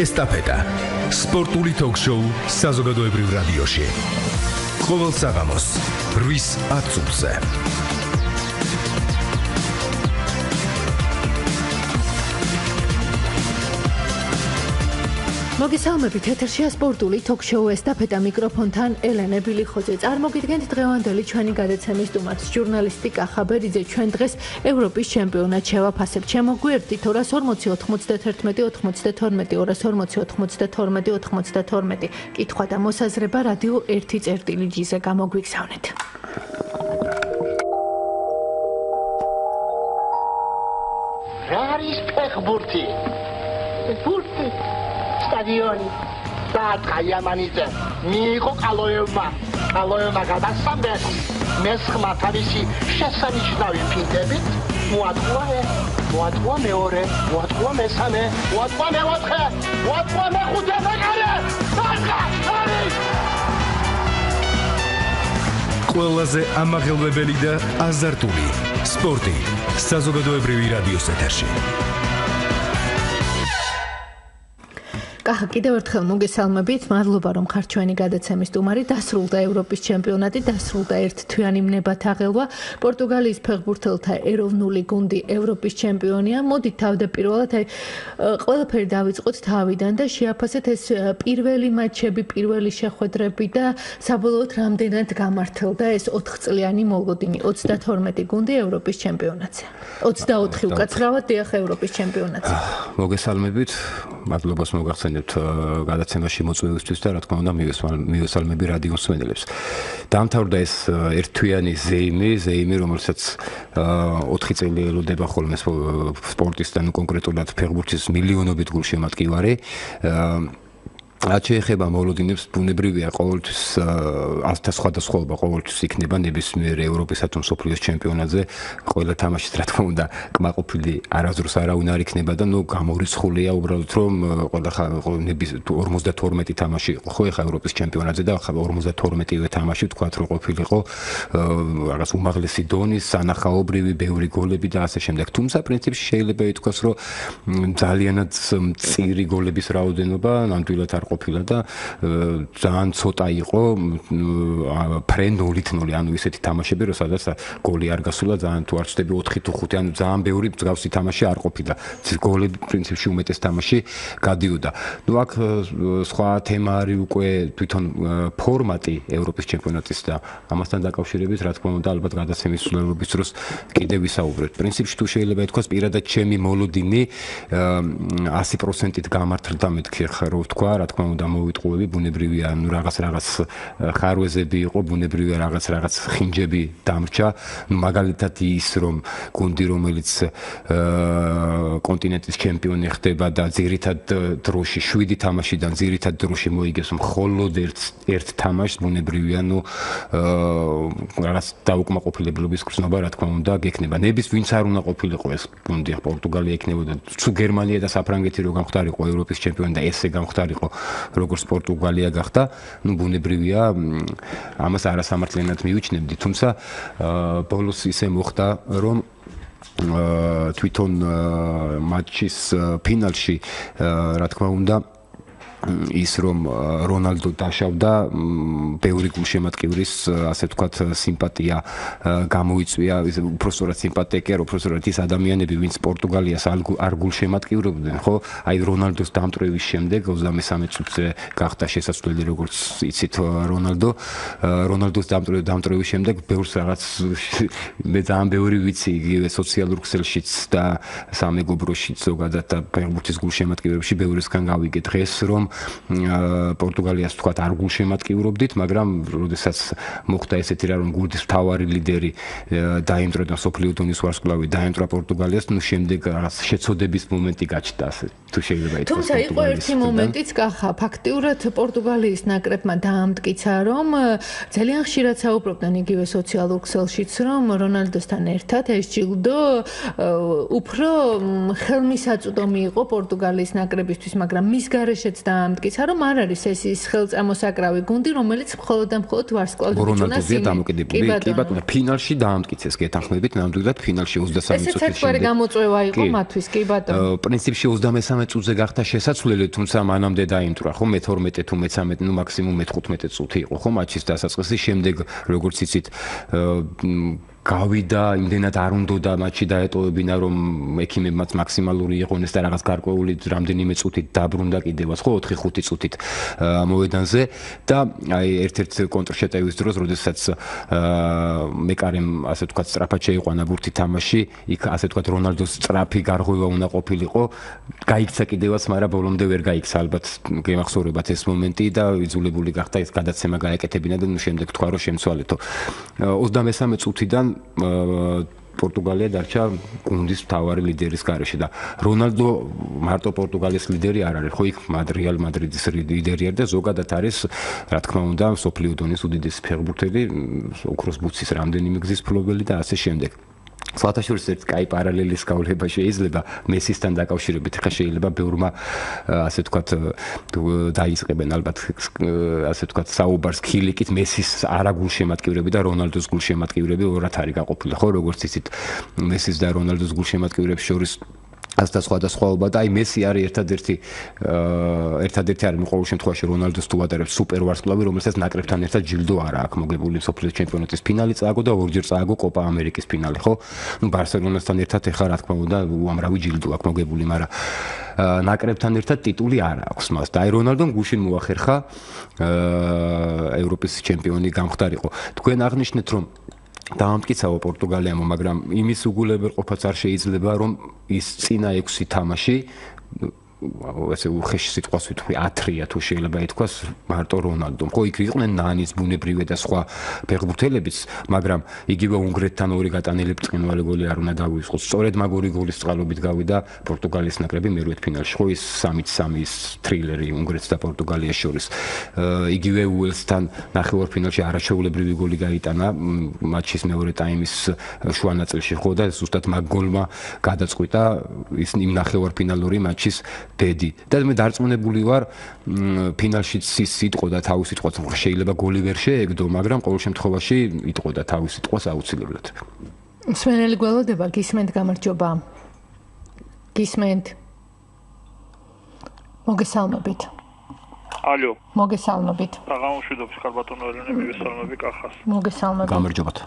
ესტაფეტა. სპორტული ток-შოუ საზოგადოებრივ რადიოში. ყოველ საღამოს 8:00 წუთზე. მოგესალმებით ეთერშია სპორტული ток-შოუ ესტაფეტა მიკროფონთან ელენე ბილიხოძე. წარმოგიდგენთ დღევანდელი ჩვენი გადაცემის თემას. ჟურნალისტი კახაბერიძე ჩვენ დღეს ევროპის ჩემპიონატ შევაფასებთ. შემოგვიერთით 240-92-92-92-92-92 კითხვა და მოსაზრება რადიო 1 წერტილი ჯიზე გამოგვიგზავნეთ. რა არის ფეხბურთი? ბურთი სტადიონი. და იამანიძე მიიღო კალოევმა. კალოევმა გადასამდეს მესხმა თავისი შესანიშნავი ფინტებით მოატყუა მოატყუა მეორე მოატყუა მესამე მოატყუა მეოთხე მოატყუა მეხუთე მეკარე! ყველაზე ამაღელვებელი და აზარტული სპორტი საზოგადოებრივი რადიოს ეთერში კახა კიდევ ერთხელ მოგესალმებით. მადლობა რომ ხარ ჩვენი გადაცემის სტუმარი. დასრულდა ევროპის ჩემპიონატი, დასრულდა ერთთვიანი მნებათ აღელვა. პორტუგალიის ფეხბურთელთა ეროვნული გუნდი ევროპის ჩემპიონია. მოდით თავდაპირველად აი ყველაფერი დავიწყოთ თავიდან და შეაფასეთ ეს პირველი მატჩები, პირველი შეხვედრები და საბოლოოდ რამდენად გამართლდა ეს 4 წლიანი მოლოდინი 32 გუნდი ევროპის ჩემპიონატზე. 24 უკაცრავად დიახ ევროპის ჩემპიონატზე. მოგესალმებით. მადლობას მოგახსენებთ ვახსენებთ გადაცემაში მოწვევისთვის და რა თქმა უნდა მივესალმები რადიო მსმენელებს. დამთავრდა ეს ერთთვიანი ზეიმი, ზეიმი, რომელსაც 4 წელი ელოდება ხოლმე სპორტისტან კონკრეტულად ფეხბურთის მილიონობით გულშემატკივარი. რაც შეეხება მოლოდინებს ბუნებრივია ყოველთვის ასთა სხვადასხვაობა ყოველთვის იქნება ნებისმიერ ევროპისა თუ სოფლიოს ჩემპიონატზე. ყველა თამაშის რა თქმა უნდა კმაყოფილი არაზრუს არავინ არ იქნება და ნუ გამორიცხულია უბრალოდ რომ ყველა ნების 52 თამაში ხო ეხა ევროპის ჩემპიონატზე და 52-ივე თამაში თქვათ რომ ყოფილიყო რაღაც უმაღლესი დონის სანახაობრივი ბევრი გოლები და ასე შემდეგ. თუმცა პრინციპში შეიძლება ითქვას რომ ძალიანად მწირი გოლების რაოდენობა ნამდვილად არ ყოფილა და ძალიან ცოტა იყო ფრენ 0-0 ანუ ისეთი თამაშები რომ სადაც გოლი არ გასულა ძალიან თუ არ ვწდები 4 თუ 5 ანუ ძალიან ბევრი მსგავსი თამაში არ ყოფილა. გოლი პრინციპში უმეტეს თამაში გადიოდა. ნუ აქ სხვა თემა არის უკვე თვითონ ფორმატი ევროპის ჩემპიონატის და ამასთან დაკავშირებით რა თქმა უნდა ალბათ გადაცემის სრულობის დროს კიდევ ვისაუბრებთ. პრინციპში თუ შეიძლება ითქვას პირადად ჩემი მოლოდინი 100%-ით გამართლდა მეთქი ხა რო ვთქვა რა თქმა თქმა უნდა მოვიტყუები ბუნებრივია ანუ რაღაც რაღაც ხარვეზები იყო ბუნებრივია რაღაც რაღაც ხინჯები დამრჩა. ნუ მაგალითად ის რომ გუნდი რომელიც კონტინენტის ჩემპიონი ხდება და ძირითად დროში 7 თამაშიდან ძირითად დროში მოიგებს მხოლოდ ერთ ერთ თამაშს ბუნებრივია ნუ რაღაც დაუკმაყოფილებლობის გრძნობა რა თქმა უნდა გექნება. ნების ვინც არ უნდა ყოფილიყო ეს გუნდი პორტუგალია ექნებოდა. თუ გერმანია და საფრანგეთი რო გამختارიყო ევროპის ჩემპიონი და ესე გამختارიყო როგორც პორტუგალია გახდა, ну ბუნებრივია, ამას არასამართლიანად მივიჩნევდი, თუმცა ბოლოს ისე მოხდა, რომ თვითონ მატჩის ფინალში, რა თქმა უნდა, ის რომ რონალდო დაშავდა ბევრი გულშემატკივრის ასე ვთქვათ სიმპათია გამოიწვია. უბრალოდ სიმპათია კი არა უბრალოდ ის ადამიანები ვინც პორტუგალიას არ გულშემატკივრობდნენ ხო? აი რონალდოს დამტრევის შემდეგ 23 წუთზე გახდა შესაძლებელი როგორც იცით რონალდო. რონალდოს დამტრევის შემდეგ ბევრს რაღაც მე ძალიან ბევრი ვიცი იგივე სოციალურ ქსელშიც და სამეგობროშიც ზოგადად და ფეხბურთის გულშემატკივრებში ბევრისგან გავიგე დღეს რომ პორტუგალიას თქვა არ გულშემატკივრობდით, მაგრამ როდესაც მოხდა ესეთი რა რომ გუნდის მთავარი ლიდერი დაიმტრა და სოფლიო დონის ვარსკვლავი დაიმტრა პორტუგალიას, ნუ შემდეგ რაღაც შეცოდების მომენტი გაჩნდა ასე. თუ შეიძლება ითქვას. თუმცა იყო ერთი მომენტიც კახა, ფაქტიურად პორტუგალიის ნაკრებმა დაამტკიცა, რომ ძალიან ხშირად საუბრობდნენ იგივე სოციალურ ქსელშიც, რომ რონალდოსთან ერთად ეს ჯილდო უფრო ხელმისაწვდომი იყო პორტუგალიის ნაკრებისთვის, მაგრამ მის გარეშეც და დაამტკიცა, რომ არ არის ეს ის ხელწამოსაკრავი გუნდი, რომელიც მხოლოდ და მხოლოდ ვარსკვლავზე ჯუნას რონალდოზე დამოკიდებული. კი ბატონო, ფინალში დაამტკიცეს გეთანხმებით, ნამდვილად ფინალში 23 წუთის შემდეგ. ესეც ერთგვარი გამოწვევა იყო მათთვის, კი ბატონო. პრინციპში 23 წუთზე გახდა შესაძლებელი, თუმცა მანამდე დაიმტრა, ხო, მე-12 თუ მე-13, ნუ მაქსიმუმ მე-15 წუთი იყო, ხო, მატჩის დასაწყისი შემდეგ როგორც იცით, გავიდა, იმდენად არ უნდოდა მათში დაეტოვებინა, რომ ექიმებმაც მაქსიმალური იყონეს და რაღაც გარკვეული რამდენიმე წუთით დაბრუნდა კიდევაც, ხო, 4-5 წუთით მოედანზე და აი ერთ-ერთ კონტრშეტევის დროს, როდესაც მეკარემ ასე თქვა სწრაფად შეიყვანა ბურთი თამაში, იქ ასე თქვა რონალდოს სწრაფი გარღვევა უნდა ყოფილიყო, გაიქცა კიდევაც, მაგრამ ბოლომდე ვერ გაიქცა ალბათ გემახსოვრებათ ეს მომენტი და იძულებული გახდა ეს გადაცემა გაეკეთებინა და შემდეგ თქვა რომ შემცვალეთო. 23 წუთიდან პორტუგალია დარჩა გუნდის მთავარი ლიდერის გარეშე და რონალდო მარტო პორტუგალიის ლიდერი არ არის ხო იქ მადრიალ მადრიდის ლიდერია და ზოგადად არის რა თქმა უნდა სოფლიო დონის უდიდესი ფეხბურთელი ოქროს ბუცის რამდენიმე გზის ფლობელი და ასე შემდეგ სლატაშურის ერთ კაი პარალელის გავლება შეიძლება მესისთან დაკავშირებით ხა შეიძლება ბევრმა ასე ვთქვათ დაიწყებენ ალბათ ასე ვთქვათ საუბარს ქილიკით მესის არაგულ შემატკივრები და რონალდოს გულ შემატკივრები ორად არის გაყოფილი ხო? როგორც იცით მესის და რონალდოს გულ შემატკივრებს შორის ასთა სხვადასხვაობა და აი მესი არის ერთადერთი ერთადერთი არის ყოველ შემთხვევაში რონალდოს თუ ატარებს სუპერ ვარსკვლავი რომელსაც ნაკრებთან ერთად ჯილდო არა აქვს მოგებული მსოფლიოს ჩემპიონატის ფინალი წააგო და ორჯერ წააგო კოპა ამერიკის ფინალი. ხო? ნუ ბარსელონასთან ერთად ეხლა რა თქმა უნდა უამრავი ჯილდო აქვს მოგებული მაგრამ ნაკრებთან ერთად ტიტული არ აქვს მას. და აი რონალდომ გუშინ მოახერხა ევროპის ჩემპიონი გამختارიყო თქვენ აღნიშნეთ რომ დაამტკიცავა პორტუგალიამ, მაგრამ იმის უგულებელყოფაც არ შეიძლება, რომ ის წინა 6 თამაში ასე უხეში სიტყვას ვიტყვი ათრია თუ შეიძლება ითქვას მარტო რონალდომ. ხო იქ იყვნენ ნანის ბუნებრივი და სხვა ფეხბურთელებიც მაგრამ იგივე უნგრეთთან ორი გატანილი ბრწყინვალე გოლი არ უნდა დაგვიწყოს სწორედ მაგორი გოლის წყალობით გავიდა პორტუგალიის ნაკრები მერვე ფინალში. ხო ის 3-3 ის თრილერი უნგრეთს და პორტუგალიას შორის. იგივე უელსთან ნახევარ ფინალში არაჩვეულებრივი გოლი გაიტანა მატჩის მეორე ტაიმის შუა ნაწილში. ხო და ზუსტად მაგ გოლმა გადაწყვიტა ის იმ ნახევარ ფინალური მატჩის დედი. და მე დარწმუნებული ვარ ფინალშიც ის იტყო და თავის სიტყვას შეიძლება გოლი ვერ შეეგდო მაგრამ ყოველ შემთხვევაში იტყო და თავის სიტყვას აუცილებლად. სვენელი გველოდება გისმენთ გამარჯობა. გისმენთ. მოგესალმებით. ალო მოგესალმებით. აღამშვიდობ ხარბატონო ელენე მოგესალმები კახას. გამარჯობათ გამარჯობათ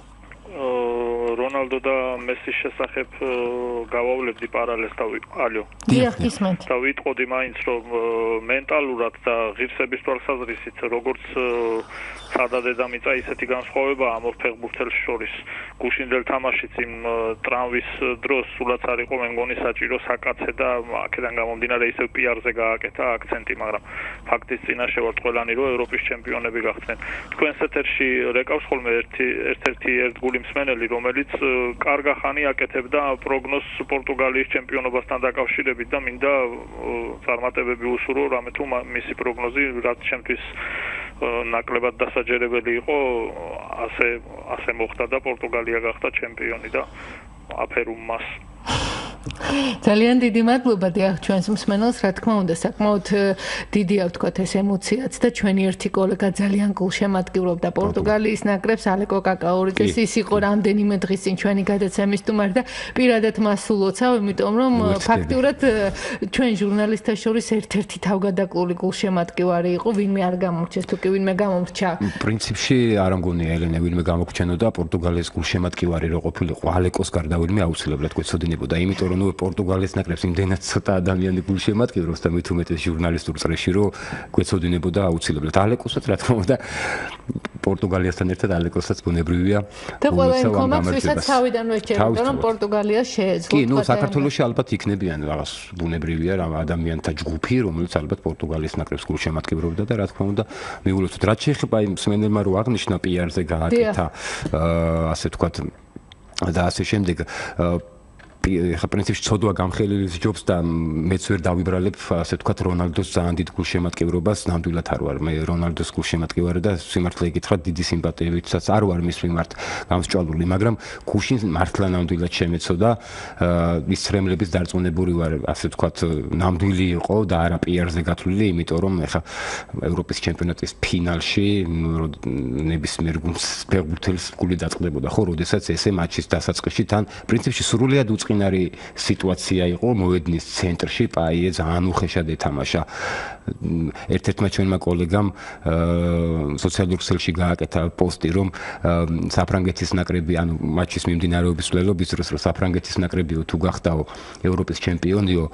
რონალდო და მესის შესახებ გავავლებდი პარალელს და ალო. დიახ ისმენთ და ვიტყოდი მაინც რომ მენტალურად და ღირსების თვალსაზრისით როგორც სადა დედამიწა ისეთი განსხვავება ამ ორ ფეხბურთელს შორის. გუშინდელ თამაშიც იმ ტრამვის დროს სულაც არ იყო მე მგონი საჭირო საკაცე და აქედან გამომდინარე ისევ პიარზე გააკეთა აქცენტი მაგრამ ფაქტის წინაშე ვარ ყველანი რომ ევროპის ჩემპიონები გახდნენ. თქვენს ეთერში რეკავს ხოლმე ერთი ერთ-ერთი ერთგული მსმენელი რომელიც კარგა ხანი აკეთებდა პროგნოზს პორტუგალიის ჩემპიონობასთან დაკავშირებით და მინდა წარმატებები უსურვო რამე თუ მისი პროგნოზი რაც ჩემთვის ნაკლებად დასაჯერებელი იყო ასე ასე მოხდა და პორტუგალია გახდა ჩემპიონი და აფერუმ მას ძალიან დიდი მადლობა დიახ ჩვენს მსმენელს. რა თქმა უნდა საკმაოდ დიდია ვთქვათ ეს ემოციაც და ჩვენი ერთი კოლეგა ძალიან გულშემატკივრობდა პორტუგალიის ნაკრებს. ალეკო კაკაორიძეს ის იყო რამდენიმე დღის წინ ჩვენი გადაცემის სტუმარი და პირადად მას სულოცავ იმიტომ რომ ფაქტიურად ჩვენ ჟურნალისტთა შორის ერთ-ერთი თავგადაკლული გულშემატკივარი იყო ვინმე არ გამორჩეს თუ კი ვინმე გამორჩა პრინციპში არ ამგონია ელენე ვინმე გამოგჩენოდა პორტუგალიის გულშემატკივარი რო ყოფილიყო ალეკოს გარდა ვინმე აუცილებლად გვეცოდინებოდა. იმიტომ რომ ნუ პორტუგალიის ნაკრებს. იმდენად ცოტა ადამიანი გულშემატკივრობს და მით უმეტეს ჟურნალისტურ წრეში რომ გვეცოდინებოდა აუცილებლად. ალეკოსაც რა თქმა უნდა პორტუგალიასთან ერთად ალეკოსაც ბუნებრივია და ყველა იმ კომას ვისაც თავიდან ვეჭერდა რომ პორტუგალია შეეძლო კი ნუ საქართველოსში ალბათ იქნებიან რაღაც ბუნებრივია რა ადამიანთა ჯგუფი რომელიც ალბათ პორტუგალიის ნაკრებს გულშემატკივრობდა და რა თქმა უნდა მიულოცოთ რაც შეეხება იმ სმენელმა რო აღნიშნა პიარზე გააკეთა ასე თქვათ და ასე შემდეგ ეხა პრინციპში ცოდვა გამხელილი ჯობს და მეც ვერ დავიბრალებ ასე ვთქვათ რონალდოს ძალიან დიდ გულშემატკივრობას. ნამდვილად არ ვარ მე რონალდოს გულშემატკივარი და სიმართლე გითხრათ დიდი სიმპათიებითაც არ ვარ მის მიმართ გამსჭვალული მაგრამ გუშინ მართლა ნამდვილად შემეცოდა ის ცრემლების დარწმუნებული ვარ ასე ვთქვათ ნამდვილი იყო და არა პიარზე გათვლილი იმიტომ რომ ეხა ევროპის ჩემპიონატის ფინალში ნებისმიერ გუნდს ფეხბურთელს გული დაწყდებოდა. ხო როდესაც ესე მატჩის დასაწყისში თან პრინციპში სრულიად უწყინარი სიტუაცია იყო მოედნის ცენტრში პაიე ძალიან უხეშად ეთამაშა ერთ-ერთმა ჩვენმა კოლეგამ სოციალურ ქსელში გააკეთა პოსტი რომ საფრანგეთის ნაკრები ანუ მატჩის მიმდინარეობის ვლელობის დროს რომ საფრანგეთის ნაკრებიო თუ გახდაო ევროპის ჩემპიონიო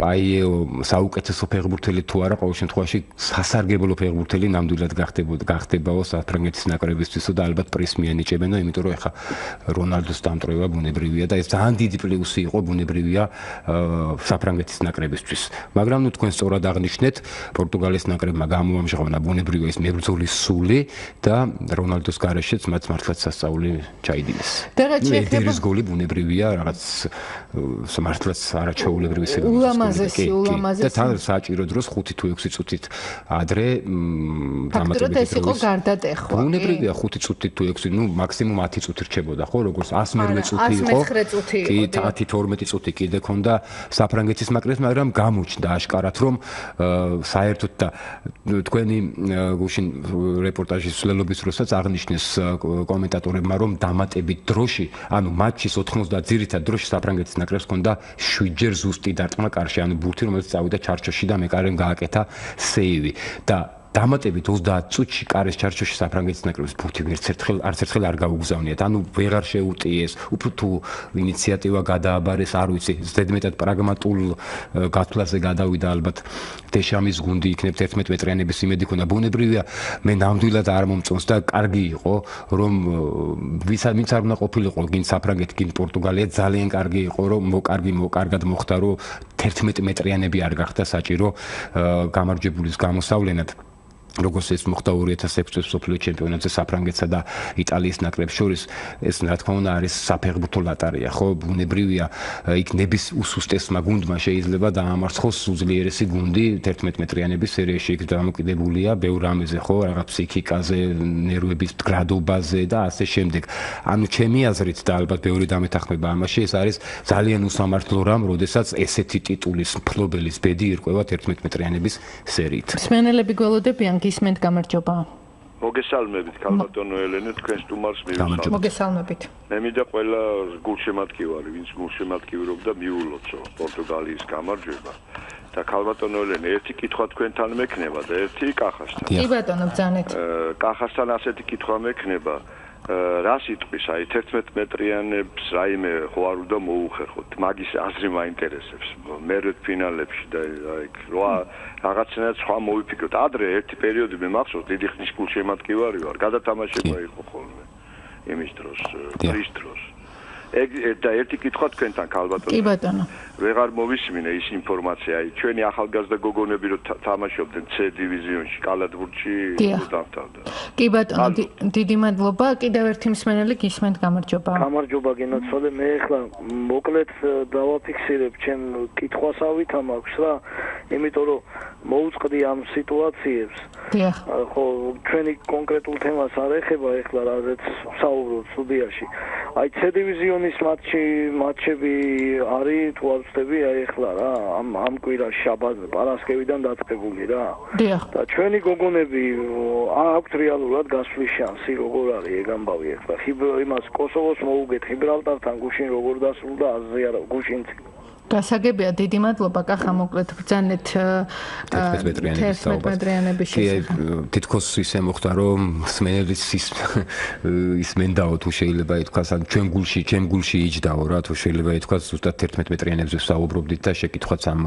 პაიეო საუკეთესო ფეხბურთელი თუ არა ყოველ შემთხვევაში სასარგებლო ფეხბურთელი ნამდვილად გახდებოდა გახდებაო საფრანგეთის ნაკრებისთვისო და ალბათ პრიზ მიენიჭებენო იმიტომ რომ ეხა რონალდოს დამტრევა ბუნებრივია და ეს ძალიან დიდი პლუსი იყო ბუნებრივია საფრანგეთის ნაკრებისთვის. მაგრამ ნუ თქვენ სწორად აღნიშნეთ პორტუგალიის ნაკრებმა გამოამჟღავნა ბუნებრივია ეს მებრძოლის სული და რონალდოს გარეშეც მათ მართლაც სასწაული ჩაიდინეს. და რაც შეეხება? ეს გოლი ბუნებრივია რაღაც მართლაც არაჩვეულებრივი სიგნალი ულამაზესი ულამაზესი და თან საჭირო დროს 5 თუ 6 წუთით ადრე დამატებით ეს იყო გარდატეხვა ბუნებრივია 5 წუთით თუ 6 ნუ მაქსიმუმ 10 წუთი რჩებოდა ხო როგორც 100 წუთი იყო. კი 10-12 წუთი კიდე ქონდა საფრანგეთის ნაკრებს მაგრამ გამოჩნდა აშკარად რომ საერთოდ და თქვენი გუშინ რეპორტაჟის სულელობის დროსაც აღნიშნეს კომენტატორებმა რომ დამატებით დროში ანუ მატჩის 90 ძირითად დროში საფრანგეთის ნაკრებს ქონდა 7 ჯერ ზუსტი დარტყმა კარში ანუ ბურთი რომელიც წავიდა ჩარჩოში და მეკარემ გააკეთა სეივი. და დამატებით 30 წუთში კარეს ჩარჩოში საფრანგეთის ნაკრების ფუთი ვერც ერთხელ არც ერთხელ არ გაუგზავნიათ. ანუ ვეღარ შეუტიეს, უფრო თუ ინიციატივა გადააბარეს, არ ვიცი, ზედმეტად პრაგმატულ გათვლაზე გადავიდა ალბათ დეშამის გუნდი იქნებ 11 მეტრიანების იმედი ქონდა. ბუნებრივია, მე ნამდვილად არ მომწონს და კარგი იყო, რომ ვისაც ვინც არ უნდა ყოფილიყო, გინ საფრანგეთი, გინ პორტუგალია, ძალიან კარგი იყო, რომ მოკარგი მოკარგად მოხდა, რომ 11 მეტრიანები არ გახდა საჭირო გამარჯვებულის გამოსავლენად. როგორც ეს მოხდა 2006 წლის სოფლიო ჩემპიონატზე საფრანგეთსა და იტალიის ნაკრებს შორის ეს რა თქმა უნდა არის საფეხბურთო ლატარია ხო? ბუნებრივია იქ ნების უსუსტესმა გუნდმა შეიძლება დაამარცხოს უძლიერესი გუნდი 11 მეტრიანების სერიაში იქ დამოკიდებულია ბევრ რამეზე ხო? რაღაც ფსიქიკაზე ნერვების გრადობაზე და ასე შემდეგ. ანუ ჩემი აზრით და ალბათ ბევრი დამეთახმება ამაში ეს არის ძალიან უსამართლო რამ როდესაც ესეთი ტიტულის მფლობელის ბედი ირკვევა 11 მეტრიანების სერიით. სმენელები გველოდებიან გისმენთ გამარჯობა. მოგესალმებით, კალბატონო ელენე, თქვენ სტუმარს მივსალმებით. მოგესალმებით. მე მინდა ყველა გულშემატკივარი, ვინც გულშემატკივრობდა მიულოცო პორტუგალიის გამარჯვება. და კალბატონო ელენე, ერთი კითხვა თქვენთან მექნება და ერთი კახასთან. კი ბატონო, ბძანეთ. კახასთან ასეთი კითხვა მექნება. რა სიტყვის? აი 11 მეტრიანებს რაიმე ხო არ უნდა მოუხერხოთ. მაგის აზრი მაინტერესებს. მე რეთ ფინალებში და აი რა რაღაცნაირად სხვა მოვიფიქროთ. ადრე ერთი პერიოდი მე მახსოვს დიდი ხნის გულშემატკივარი ვარ. გადათამაშება იყო ხოლმე იმის დროს ის დროს და ერთი კითხვა თქვენთან ქალბატონო. კი ბატონო. ვეღარ მოვისმინე ის ინფორმაცია, აი ჩვენი ახალგაზრდა გოგონები რო თამაშობდნენ C დივიზიონში, კალათბურთში დავთავდა. კი ბატონო, დიდი მადლობა. კიდევ ერთი მსმენელი გისმენთ გამარჯობა. გამარჯობა გენოცვალე, მე ახლა მოკლედ დავაფიქსირებ ჩემ კითხვასავით ამაქვს რა, იმიტომ რომ მოუწყდი ამ სიტუაციებს. დიახ. ხო, ჩვენი კონკრეტულ თემას არ ეხება ახლა რაზეც საუბრობ სტუდიაში. აი C დივიზიონის მატჩი, მატჩები არის თუ არ ვწდები აი ახლა რა, ამ ამ კვირას შაბათს პარასკევიდან დაწყებული რა. და ჩვენი გოგონები აქვთ რეალურად გასვლის შანსი, როგორ არის ეგ ამბავი ახლა. იმას კოსოვოს მოუგეთ ჰიბრალტართან გუშინ როგორ დასრულდა აზრი არა გუშინ გასაგებია დიდი მადლობა კახა მოკლედ ბრძანეთ 11 მეტრიანების საუბარს. 11 მეტრიანების შესახებ. კი, თითქოს ისე მოხდა რომ სმენელის ის ისმენდაო თუ შეიძლება ითქვას, ან ჩვენ გულში, ჩემ გულში იჯდაო რა, თუ შეიძლება ითქვას ზუსტად 11 მეტრიანებზე საუბრობდით და შეკითხვაც ამ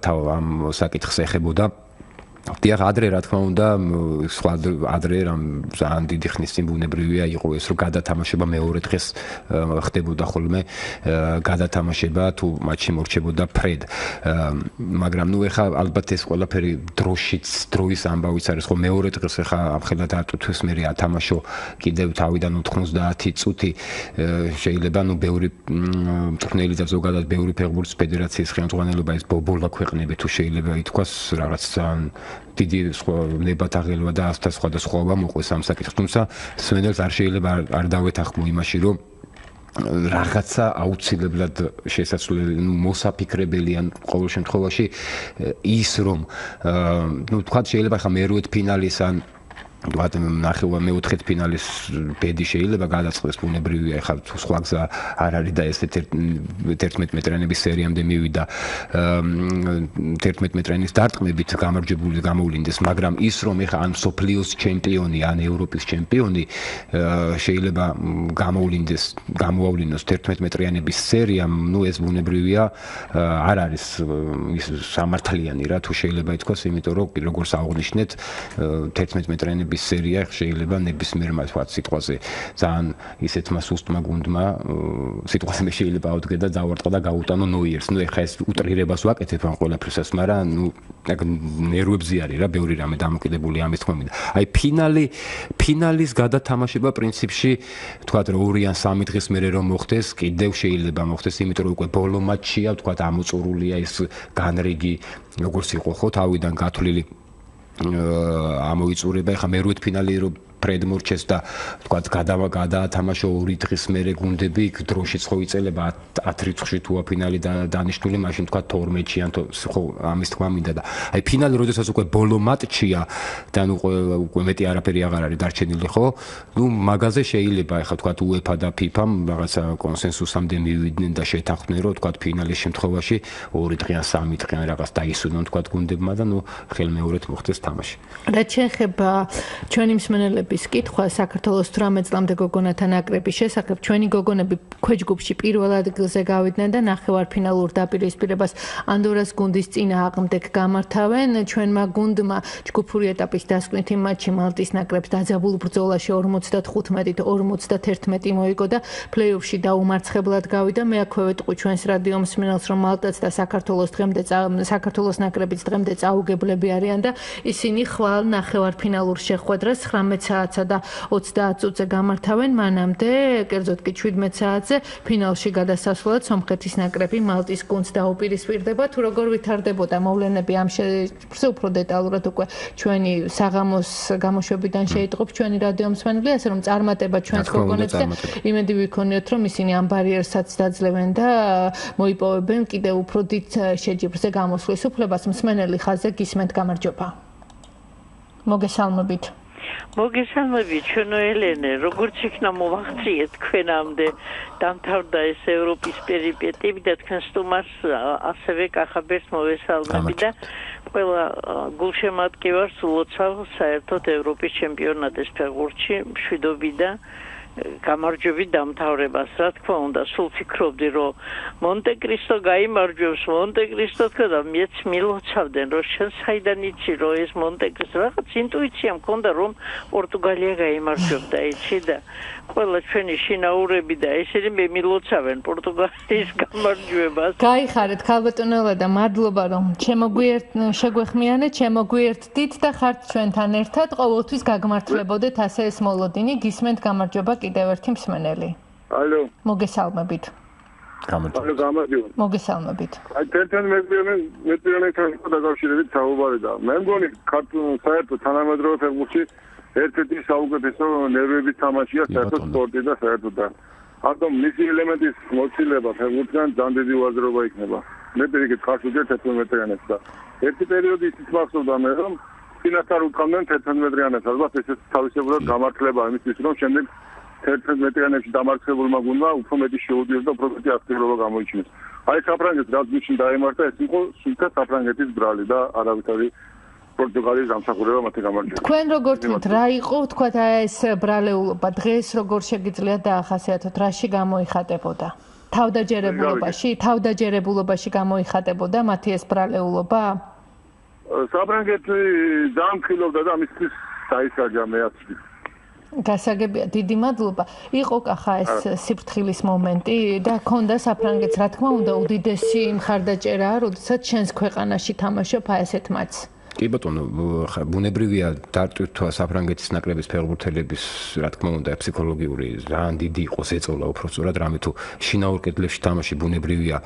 თავ ამ საკითხს ეხებოდა. დიახ, ადრე რა თქმა უნდა, სხვა ადრე რამ ძალიან დიდი ხნის წინ ბუნებრივია იყო ეს, რომ გადათამაშება მეორე დღეს ხდებოდა ხოლმე გადათამაშება თუ მატჩი მორჩებოდა ფრედ. მაგრამ ნუ ეხა ალბათ ეს ყველაფერი დროშიც, დროის ამბავიც არის, ხო მეორე დღეს ეხა ამხელა დაატვირთვეს მე ათამაშო კიდევ თავიდან 90 წუთი შეიძლება ნუ ბევრი მწვრთნელი და ზოგადად ბევრი ფეხბურთის ფედერაციის ხელმძღვანელობა ეს ბობოლა ქვეყნები თუ შეიძლება ითქვას რაღაც ძალიან დიდი სხვა ნებათაღელვა და ასთა სხვა და სხვაობა მოყვეს ამ საკითხს. თუმცა სვენელს არ შეიძლება არ დავეთახმო იმაში რომ რაღაცა აუცილებლად შესაძლებელი მოსაფიქრებელი ან ყოველ შემთხვევაში ის რომ ნუ თქვა შეიძლება ხა მერუეთ ფინალის ან ვთქვათ ნახევა მეოთხეთ ფინალის ბედი შეიძლება გადაწყდეს ბუნებრივია ეხლა თუ სხვა გზა არ არის და ეს 11 მეტრიანების სერიამდე მივიდა. 11 მეტრიანის დარტყმებით გამარჯვებული გამოვლინდეს მაგრამ ის რომ ეხლა ან სოფლიოს ჩემპიონი ან ევროპის ჩემპიონი შეიძლება გამოვლინდეს გამოავლინოს 11 მეტრიანების სერია ნუ ეს ბუნებრივია არ არის ის სამართლიანი რა თუ შეიძლება ითქვას იმიტომ რომ როგორც აღნიშნეთ 11 მეტრიანების ნების სერია შეიძლება ნებისმიერ მასვაც სიტყვაზე. ძალიან ისეთმა სუსტმა გუნდმა სიტყვაზე მე შეიძლება აუდგე და დავარტყა და გაუტანო ნოიერს. ნუ ეხა ეს უტრირებას ვაკეთებ ამ ყველაფრისას მაგრამ ნუ ეგ ნერვებზე არის რა ბევრი რამე დამოკიდებული ამის თქმები და აი ფინალი ფინალის გადათამაშება პრინციპში თქვათ რომ ორი ან სამი დღის მერე რომ მოხდეს კიდევ შეიძლება მოხდეს იმიტომ რომ უკვე ბოლო მატჩია თქვათ ამოწურულია ეს განრიგი როგორც იყო ხო თავიდან გათვლილი ამოიწურება ეხა მერუეთ ფინალი რო პრედმორჩეს და თქვა გადავა გადაათამაშო ორი დღის მერე გუნდები იქ დროშიც ხო იწელება 10 რიცხვში თუ აფინალი დანიშნული მაშინ თქვა 12-ში ან ხო ამის თქვა მინდა და აი ფინალი როდესაც უკვე ბოლო მატჩია და ნუ უკვე მეტი არაფერი აღარ არის დარჩენილი ხო? ნუ მაგაზე შეიძლება ეხა თქვა UEFA და FIFA-მ რაღაცა კონსენსუსამდე მივიდნენ და შეთანხმდნენ რომ თქვა ფინალის შემთხვევაში ორი დღე ან სამი დღე ან რაღაც დაისუნონ თქვა გუნდებმა და ნუ ხელმეორედ მოხდეს თამაში. რაც შეეხება ჩვენი მსმენელები გოგონების კითხვა საქართველოს 18 წლამდე გოგონათა ნაკრების შესახებ ჩვენი გოგონები ქვეჯგუფში პირველ ადგილზე გავიდნენ და ნახევარფინალურ დაპირისპირებას ანდორას გუნდის წინააღმდეგ გამართავენ. ჩვენმა გუნდმა ჯგუფური ეტაპის დასკვნითი მატჩი მალტის ნაკრებს დაძაბულ ბრძოლაში 55-ით 51 მოიგო და პლეიოფში დაუმარცხებლად გავიდა. მე აქვე ვეტყვი ჩვენს რადიო მსმენელს რომ მალტაც და საქართველოს დღემდე საქართველოს ნაკრებიც დღემდე წაუგებლები არიან და ისინი ხვალ ნახევარფინალურ შეხვედრას 19 საათსა და 30 წუთზე გამართავენ მანამდე კერძოდ კი 17 საათზე ფინალში გადასასვლელად სომხეთის ნაკრები მალტის გუნდს დაუპირისპირდება. თუ როგორ ვითარდებოდა მოვლენები ამ შეფრზე უფრო დეტალურად უკვე ჩვენი საღამოს გამოშვებიდან შეიტყობ ჩვენი რადიო მსმენელი ასე რომ წარმატება ჩვენს გოგონებს და იმედი ვიქონიოთ რომ ისინი ამ ბარიერსაც დაძლევენ და მოიპოვებენ კიდევ უფრო დიდ შეჯიბრზე გამოსვლის უფლებას მსმენელი ხაზზე გისმენთ გამარჯობა. მოგესალმებით მოგესალმები ჩვენო ელენე როგორც იქნა მოვახციეთ თქვენამდე დამთავრდა ეს ევროპის პერიპეტიები და თქვენ სტუმარს ასევე კახაბერს მოვესალმები და ყველა გულშემატკივარს ულოცავ საერთოდ ევროპის ჩემპიონატის ფეხბურთში მშვიდობიდან გამარჯვებით დამთავრებას, რა თქმა უნდა, სულ ფიქრობდი, რომ მონტე-კრისტო გამარჯვებს, მონტე-კრისტო თქვა და მეც მილოცავდნენ, რომ შენ საიდან იცი, რომ ეს მონტე-კრისტო რაღაც ინტუიცია მქონდა, რომ პორტუგალია გამარჯვებდა, იცი და ყველა ჩვენი შინაურები და ესენი მე მილოცავენ პორტუგალიის გამარჯვებას. გაიხარეთ ქალბატონელა და მადლობა რომ შემოგვიერთ შეგვეხმიანეთ, შემოგვიერთდით და ხართ ჩვენთან ერთად. ყოველთვის გაგმართლებოდეთ ასე ეს მოლოდინი. გისმენთ გამარჯობა კიდევ ერთი მსმენელი. ალო. მოგესალმებით. გამარჯობა. ალო, გამარჯობა. მოგესალმებით. აი, თერთმეტ მეტრიანი მეტრიანთან დაკავშირებით საუბარი და მე მგონი ქართულ საერთოდ თანამედროვე ფეხბურთში ერთ-ერთი საუკეთესო ნერვების თამაშია საერთოდ სპორტი და საერთოდ და ამიტომ მისი ელემენტის მოცილება ფეხბურთთან ძალიან დიდი უაზრობა იქნება. მე პირიქით ხარ უძეთ 11 მეტრიანებს და ერთი პერიოდი ისიც მახსოვდა მე რომ ფინასტარ უკავდნენ 11 მეტრიანებს, ალბათ ესეც თავისებურად გამართლება იმისთვის რომ შემდეგ 11 მეტრიანებში დამარცხებულმა გუნდმა უფრო მეტი შეუძლიოს და უფრო მეტი აქტიურობა გამოიჩინოს. აი საფრანგეთს რაც გუშინ დაემართა ეს იყო სულთა საფრანგეთის ბრალი და არავითარი პორტუგალიის დამსახურება მათი გამარჯვება. თქვენ როგორ თვით რა იყო თქვა ეს ბრალეულობა დღეს როგორ შეგიძლიათ დაახასიათოთ რაში გამოიხატებოდა? თავდაჯერებულობაში, თავდაჯერებულობაში გამოიხატებოდა მათი ეს ბრალეულობა? საფრანგეთი ძალიან ხილობდა და მისთვის საისაჯა მეაცდი. გასაგებია, დიდი მადლობა. იყო კახა ეს სიფრთხილის მომენტი და ქონდა საფრანგეთს, რა თქმა უნდა, უდიდესი მხარდაჭერა, როდესაც ჩვენს ქვეყანაში თამაშობ აი ესეთ მატჩს. კი ბატონო, ბუნებრივია დარტვირთვა საფრანგეთის ნაკრების ფეხბურთელების, რა თქმა უნდა, ფსიქოლოგიური ძალიან დიდი იყოს ეწოლა უფრო სწორად, რამე თუ შინაურ კედლებში თამაში ბუნებრივია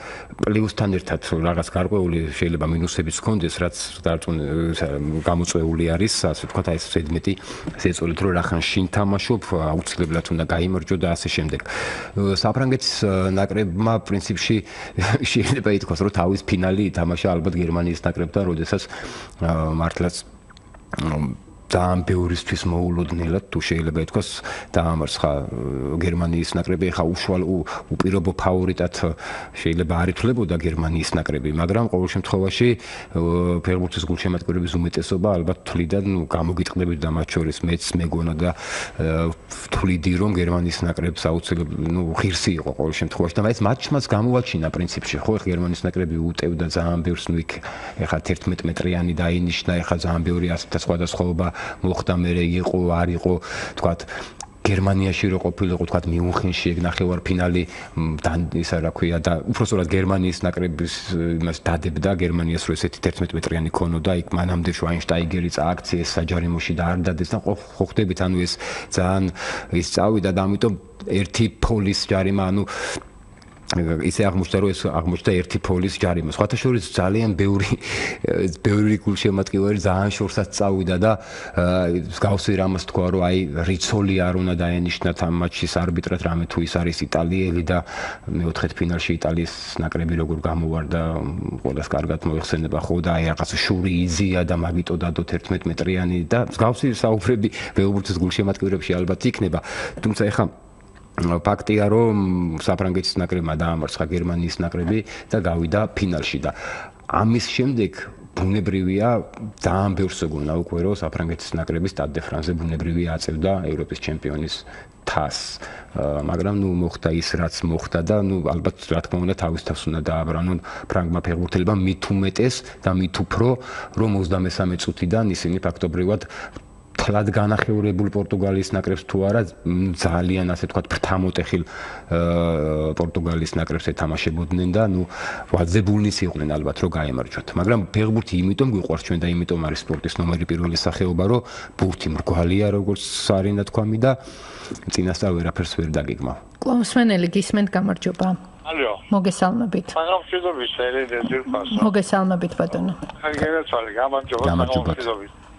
პლუსთან ერთად რაღაც გარკვეული შეიძლება მინუსებიც ჰქონდეს, რაც დარტუნ გამოწვეული არის, ასე ვთქვათ, აი ეს ზედმეტი ეწოლით რომ რახან შინ თამაშობ, აუცილებლად უნდა გამოიმარჯო და ასე შემდეგ. საფრანგეთის ნაკრებმა პრინციპში შეიძლება ითქვას, რომ თავის ფინალი ითამაშა ალბათ გერმანიის ნაკრებთან, როდესაც მართლაც ძალიან ბევრისთვის მოულოდნელად თუ შეიძლება ითქვას დაამარცხა გერმანიის ნაკრები ხა უშუალ უპირობო ფავორიტად შეიძლება არ ითვლებოდა გერმანიის ნაკრები მაგრამ ყოველ შემთხვევაში ფეხბურთის გულშემატკივრების უმეტესობა ალბათ თვლიდა ნუ გამოგიტყდებით და მათ შორის მეც მეგონა და თვლიდი რომ გერმანიის ნაკრებს აუცილებლად ნუ ღირსი იყო ყოველ შემთხვევაში და ეს მატჩმაც გამოვაჩინა პრინციპში ხო ხ გერმანიის ნაკრები უტევდა ძალიან ბევრს ნუ იქ ეხა 11 მეტრიანი დაინიშნა ეხა ძალიან ბევრი ასეთ სხვადასხვაობა მოხდა მე იყო არ იყო თქვათ გერმანიაში რო ყოფილიყო თქვათ მიუნხენში ეგ ნახევარფინალი ისა რა ქვია და უბრალოდ გერმანიის ნაკრების იმას დადებდა გერმანიას რო ესეთი 11 მეტრიანი ქონოდა იქ მანამდე შვაინშტაიგერი წააქციეს საჯარიმოში და არ დადეს და ხო ხვდებით ანუ ეს ძალიან ის წავიდა და ამიტომ ერთი ფოლის ჯარიმა ანუ ისე აღმოჩნდა რომ ეს აღმოჩნდა ერთი ფოლის ჯარიმა. სხვათა შორის ძალიან ბევრი ბევრი გულშემატკივარი ძალიან შორსაც წავიდა და გავსი რამას თქვა რომ აი რიცოლი არ უნდა დაენიშნათ ამ მატჩის არბიტრად რამე თუ ის არის იტალიელი და მეოთხედ ფინალში იტალიის ნაკრები როგორ გამოვარდა ყველას კარგად მოიხსენება ხო და აი რაღაც შური იზია და მაგიტო დადო 11 მეტრიანი და გავსი საუბრები ბევრ გულშემატკივრებში ალბათ იქნება თუმცა ეხა ფაქტია რომ საფრანგეთის ნაკრებმა დაამარცხა გერმანიის ნაკრები და გავიდა ფინალში და ამის შემდეგ ბუნებრივია ძალიან ბევრს ეგონა უკვე რომ საფრანგეთის ნაკრების სტად დე ფრანზე ბუნებრივია აწევდა ევროპის ჩემპიონის თას მაგრამ ნუ მოხდა ის რაც მოხდა და ნუ ალბათ რა თქმა უნდა თავის თავს უნდა დააბრანონ ფრანგმა ფეხბურთელებმა მით უმეტეს და მით უფრო რომ 23 წუთიდან ისინი ფაქტობრივად თლად განახეურებულ პორტუგალიის ნაკრებს თუ არა ძალიან ასე თქვა ფრთამოტეხილ პორტუგალიის ნაკრებს ეთამაშებოდნენ და ნუ ვაძებულნიც იყვნენ ალბათ რომ გაემარჯვათ. მაგრამ ფეხბურთი იმიტომ გვიყვარს ჩვენ და იმიტომ არის სპორტის ნომერი პირველი სახეობა რომ ბურთი მრგვალია როგორც არინა თქვამი და წინასწარ ვერაფერს ვერ დაგიგმა კლომსმენელი გისმენთ გამარჯობა. ალო. მოგესალმებით. მაგრამ შეიძლება შეიძლება ძირფასო. მოგესალმებით ბატონო. გამარჯობა გამარჯობა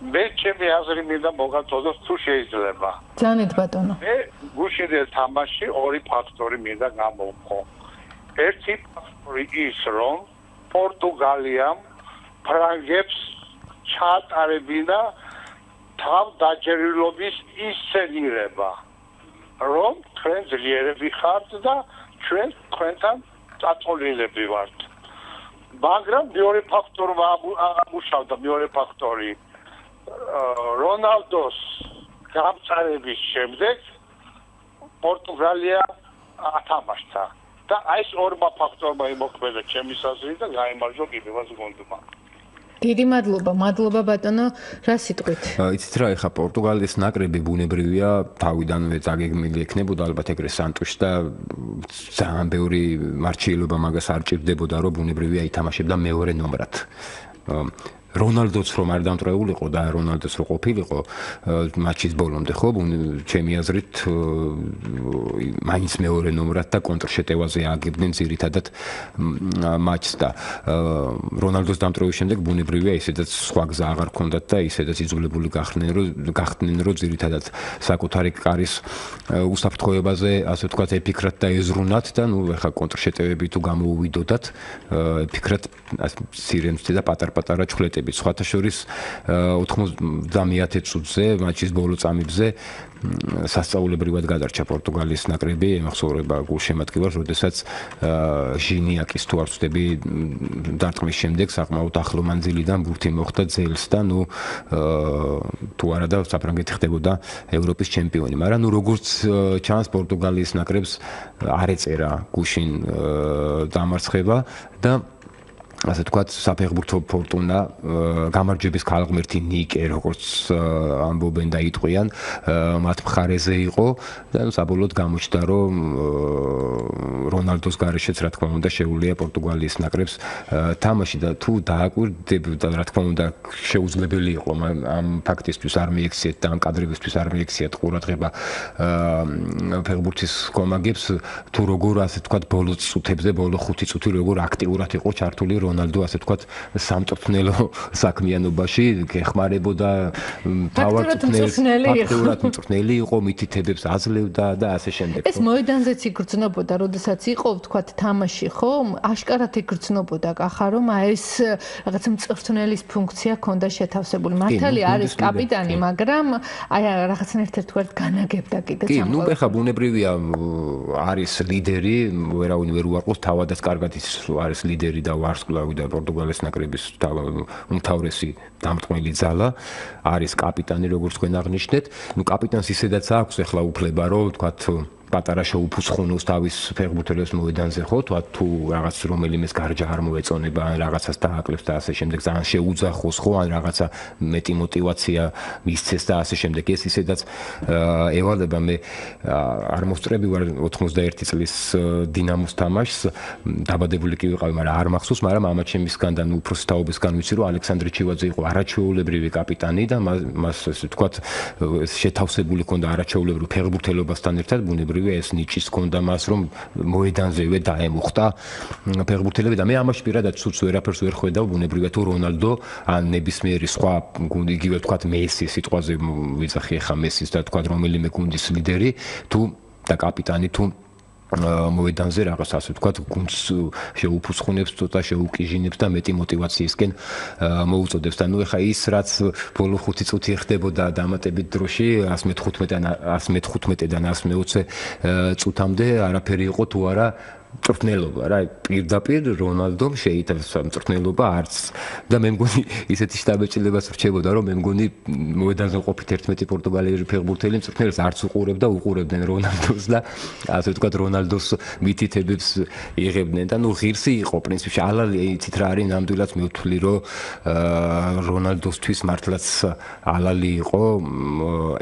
მე ჩემი აზრი მინდა მოგაწოდოს თუ შეიძლება. ძანეთ ბატონო. მე გუშინდელ თამაში ორი ფაქტორი მინდა გამოვხო. ერთი ფაქტორი ის რომ პორტუგალიამ ფრანგებს ჩაატარებინა თავ დაჯერილობის ისცენირება. რომ ჩვენ ძლიერები ხართ და ჩვენ თქვენთან წაწოლილები ვართ. მაგრამ მეორე ფაქტორი ამუშავდა მეორე ფაქტორი რონალდოს გამწარების შემდეგ პორტუგალია ათამაშთა და აი ეს ორმა ფაქტორმა იმოქმედა ჩემის აზრით და გაიმარჯვა კიდევაც გონდმა. დიდი მადლობა, მადლობა ბატონო, რა სიტყვით? იცით რა, ეხა პორტუგალიის ნაკრები ბუნებრივია, თავიდანვე წაგეგმილი ექნებოდა ალბათ ეგრე სანტუშ და ძალიან ბევრი მარჩიელობა მაგას არ ჭირდებოდა, რომ ბუნებრივია ითამაშებდა მეორე ნომრად. რონალდოც რომ არ დამტრეულიყო და რონალდოს რო ყოფილიყო მატჩის ბოლომდე ხო? ჩემი აზრით მაინც მეორე ნომრად და კონტრშეტევაზე აგებდნენ ძირითადად მატჩს და რონალდოს დამტრეულის შემდეგ ბუნებრივია ისედაც სხვა გზა აღარ ქონდათ და ისედაც იძულებული გახდნენ რომ გახდნენ რომ ძირითადად საკუთარი კარის უსაფრთხოებაზე ასე ვთქვათ ეფიქრათ და ეზრუნათ და ნუ ეხა კონტრშეტევები თუ გამოუვიდოდათ ეფიქრათ სირენცე და პატარ-პატარა ჩხლეტი ვარიანტები სხვათა შორის 90 წუთზე მატჩის ბოლო წამებზე სასწაულებრივად გადარჩა პორტუგალიის ნაკრები ემახსოვრება გულშემატკივარს როდესაც ჟინიაკის თუ არ ვწდები დარტყმის შემდეგ საკმაოდ ახლო მანძილიდან ბურთი მოხდა ძელს და ნუ თუ არა და საფრანგეთი ხდებოდა ევროპის ჩემპიონი. მაგრამ ნუ როგორც ჩანს პორტუგალიის ნაკრებს არ ეწერა გუშინ დამარცხება და ასე თქვა საფეხბურთო ფორტუნა გამარჯვების ქალღმერთი ნიკე როგორც ამბობენ და იტყვიან მათ მხარეზე იყო და საბოლოოდ გამოჩნდა რომ რონალდოს გარეშეც რა თქმა უნდა შეუულია პორტუგალიის ნაკრებს თამაში და თუ დააკვირდებოდა რა თქმა უნდა შეუძლებელი იყო ამ ფაქტისთვის არ მიექციეთ და ამ კადრებისთვის არ მიექციეთ ყურადღება ფეხბურთის კომაგებს თუ როგორ ასე თქვა ბოლო წუთებზე ბოლო 5 წუთი როგორ აქტიურად იყო ჩართული რონალდო ასე თქვა სამწვრთნელო საქმიანობაში გეხმარებოდა თავად ფაქტურად მწვრთნელი იყო. მითითებებს აძლევდა და ასე შემდეგ ეს მოედანზეც იგრძნობოდა როდესაც იყო თქვა თამაში ხო? აშკარად იგრძნობოდა კახა რომ აი ეს რაღაც მწვრთნელის ფუნქცია ქონდა შეთავსებული. მართალი არის კაპიტანი მაგრამ აი რაღაცნაირად თქვა განაგებდა კიდე კი ნუ ეხა ბუნებრივია არის ლიდერი ვერავინ ვერ უარყოფს თავადაც კარგად ის არის ლიდერი და ვარსკვლავი და პორტუგალიის ნაკრების უმთავრესი დამტყმელი ძალა. არის კაპიტანი როგორც თქვენ აღნიშნეთ. ნუ კაპიტანს ისედაც აქვს ეხლა უფლება რომ თქვა პატარა შეუფუსხუნოს თავის ფეხბურთელებს მოედანზე ხო? თვა თუ რაღაც რომელიმეს გარჯა არ მოეწონება ან რაღაცას დააკლებს და ასე შემდეგ ძალიან შეუძახოს ხო? ან რაღაცა მეტი мотиваცია მისცეს და ასე შემდეგ. ეს ისედაც ევალება. მე არ მოსწრები ვარ 91 წლის დინამოს თამაშს. დაბადებული კი ვიყავი მაგრამ არ მახსოვს მაგრამ ამაჩემისგან და უფროსი თაობისგან ვიცი რომ ალექსანდრე ჩევაძე იყო არაჩვეულებრივი კაპიტანი და მას ასე ვთქვათ შეთავსებული ჰქონდა არაჩვეულებრივ ფეხბურთელობასთან ერთად ბუნებრივი ორივე ეს ნიჩის კონდა მას რომ მოედანზევე დაემუხტა ფეხბურთელები და მე ამაში პირადად ცუც ვერაფერს ვერ ხვედავ ბუნებრივია თუ რონალდო ან ნებისმიერი სხვა გუნდი იგივე თქვა მესი სიტყვაზე ვიძახი ახლა მესის და თქვა რომელიმე გუნდის ლიდერი თუ და კაპიტანი თუ მოედანზე რაღაც ასე ვთქვათ გუნდს შეუფუსხუნებს ცოტა შეუკიჟინებს და მეტი мотиваციისკენ მოუწოდებს და ნუ ეხა ის რაც ბოლო 5 წუთი ხდებოდა დამატებით დროში 115-დან 115-დან 120 წუთამდე არაფერი იყო თუ არა? მწრთნელობა რა პირდაპირ რონალდომ შეიტევს მწრთნელობა არც. და მე მგონი ისეთი შტაბეჭილებას რჩებოდა რომ მე მგონი მოედანზე ყოფით 11 პორტუგალიელი ფეხბურთელი მწრთნელს არც უყურებდა უყურებდნენ რონალდოს და ასე ვთქვათ რონალდოს მითითებებს იღებდნენ. და ნუ ღირსი იყო პრინციპში ალალი იცით რა არის ნამდვილად მივთვლი რომ რონალდოსთვის მართლაც ალალი იყო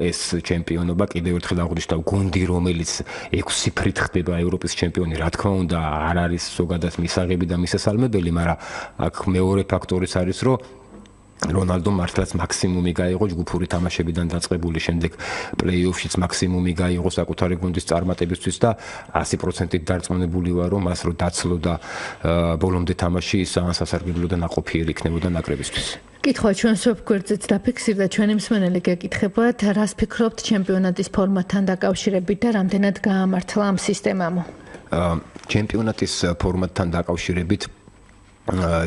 ეს ჩემპიონობა კიდევ ერთხელ აღვნიშნავ გუნდი რომელიც 6 ციფრით ხდება ევროპის ჩემპიონი რა თქმა უნდა უნდა არ არის ზოგადად მისაღები და მისასალმებელი, მაგრამ აქ მეორე ფაქტორიც არის, რომ რონალდო მართლაც მაქსიმუმი გაიღო ჯგუფური თამაშებიდან დაწყებული შემდეგ პლეი-ოფშიც მაქსიმუმი გაიღო საკუთარი გუნდის წარმატებისთვის და 100%-ით დარწმუნებული ვარ რომ მას რო დაცლოდა ბოლომდე თამაში ის ან სასარგებლო და ნაყოფიერი იქნებოდა ნაკრებისთვის. კითხვა ჩვენს ვებგვერდზეც დაფიქსირდა ჩვენი მსმენელი გეკითხებათ რას ფიქრობთ ჩემპიონატის ფორმატთან დაკავშირებით და რამდენად გაამართლა ამ სისტემამ? აა ჩემპიონატის э, ფორმატთან დაკავშირებით э,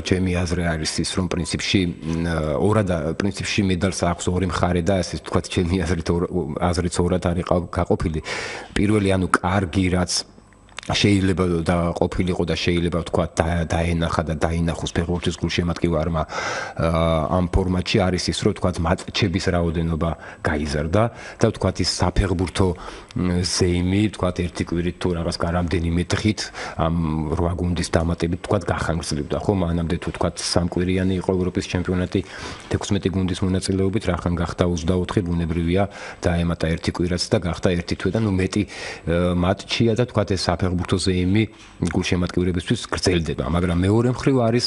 ჩემი აზრი არის ის რომ პრინციპში э, ორად პრინციპში მედალს აქვს ორი მხარე და ასე ვთქვათ ჩემი აზრით აზრით ორად არის გაყოფილი. პირველი ანუ კარგი რაც შეიძლება და ყოფილიყო და შეიძლება ვთქვა დაენახა და დაინახოს ფეხბურთის გულშემატკივარმა ამ ფორმატში არის ის რომ ვთქვა მატჩების რაოდენობა გაიზარდა და ვთქვა ის საფეხბურთო ზეიმი ვთქვა ერთი კვირით თუ რაღაც გარამდენიმე დღით ამ რვა გუნდის დამატებით ვთქვა გახანგრძლივდა ხო? მანამდე თუ ვთქვა სამკვირიანი იყო ევროპის ჩემპიონატი 16 გუნდის მონაწილეობით რახან გახდა 24 ბუნებრივია დაემატა ერთი კვირაც და გახდა ერთი თვე და ნუ მეტი მატჩია და ვთქვა ეს საფეხბურთო საფეხბურთოზე იმი გულშემატკივრებისთვის გრძელდება, მაგრამ მეორე მხრივ არის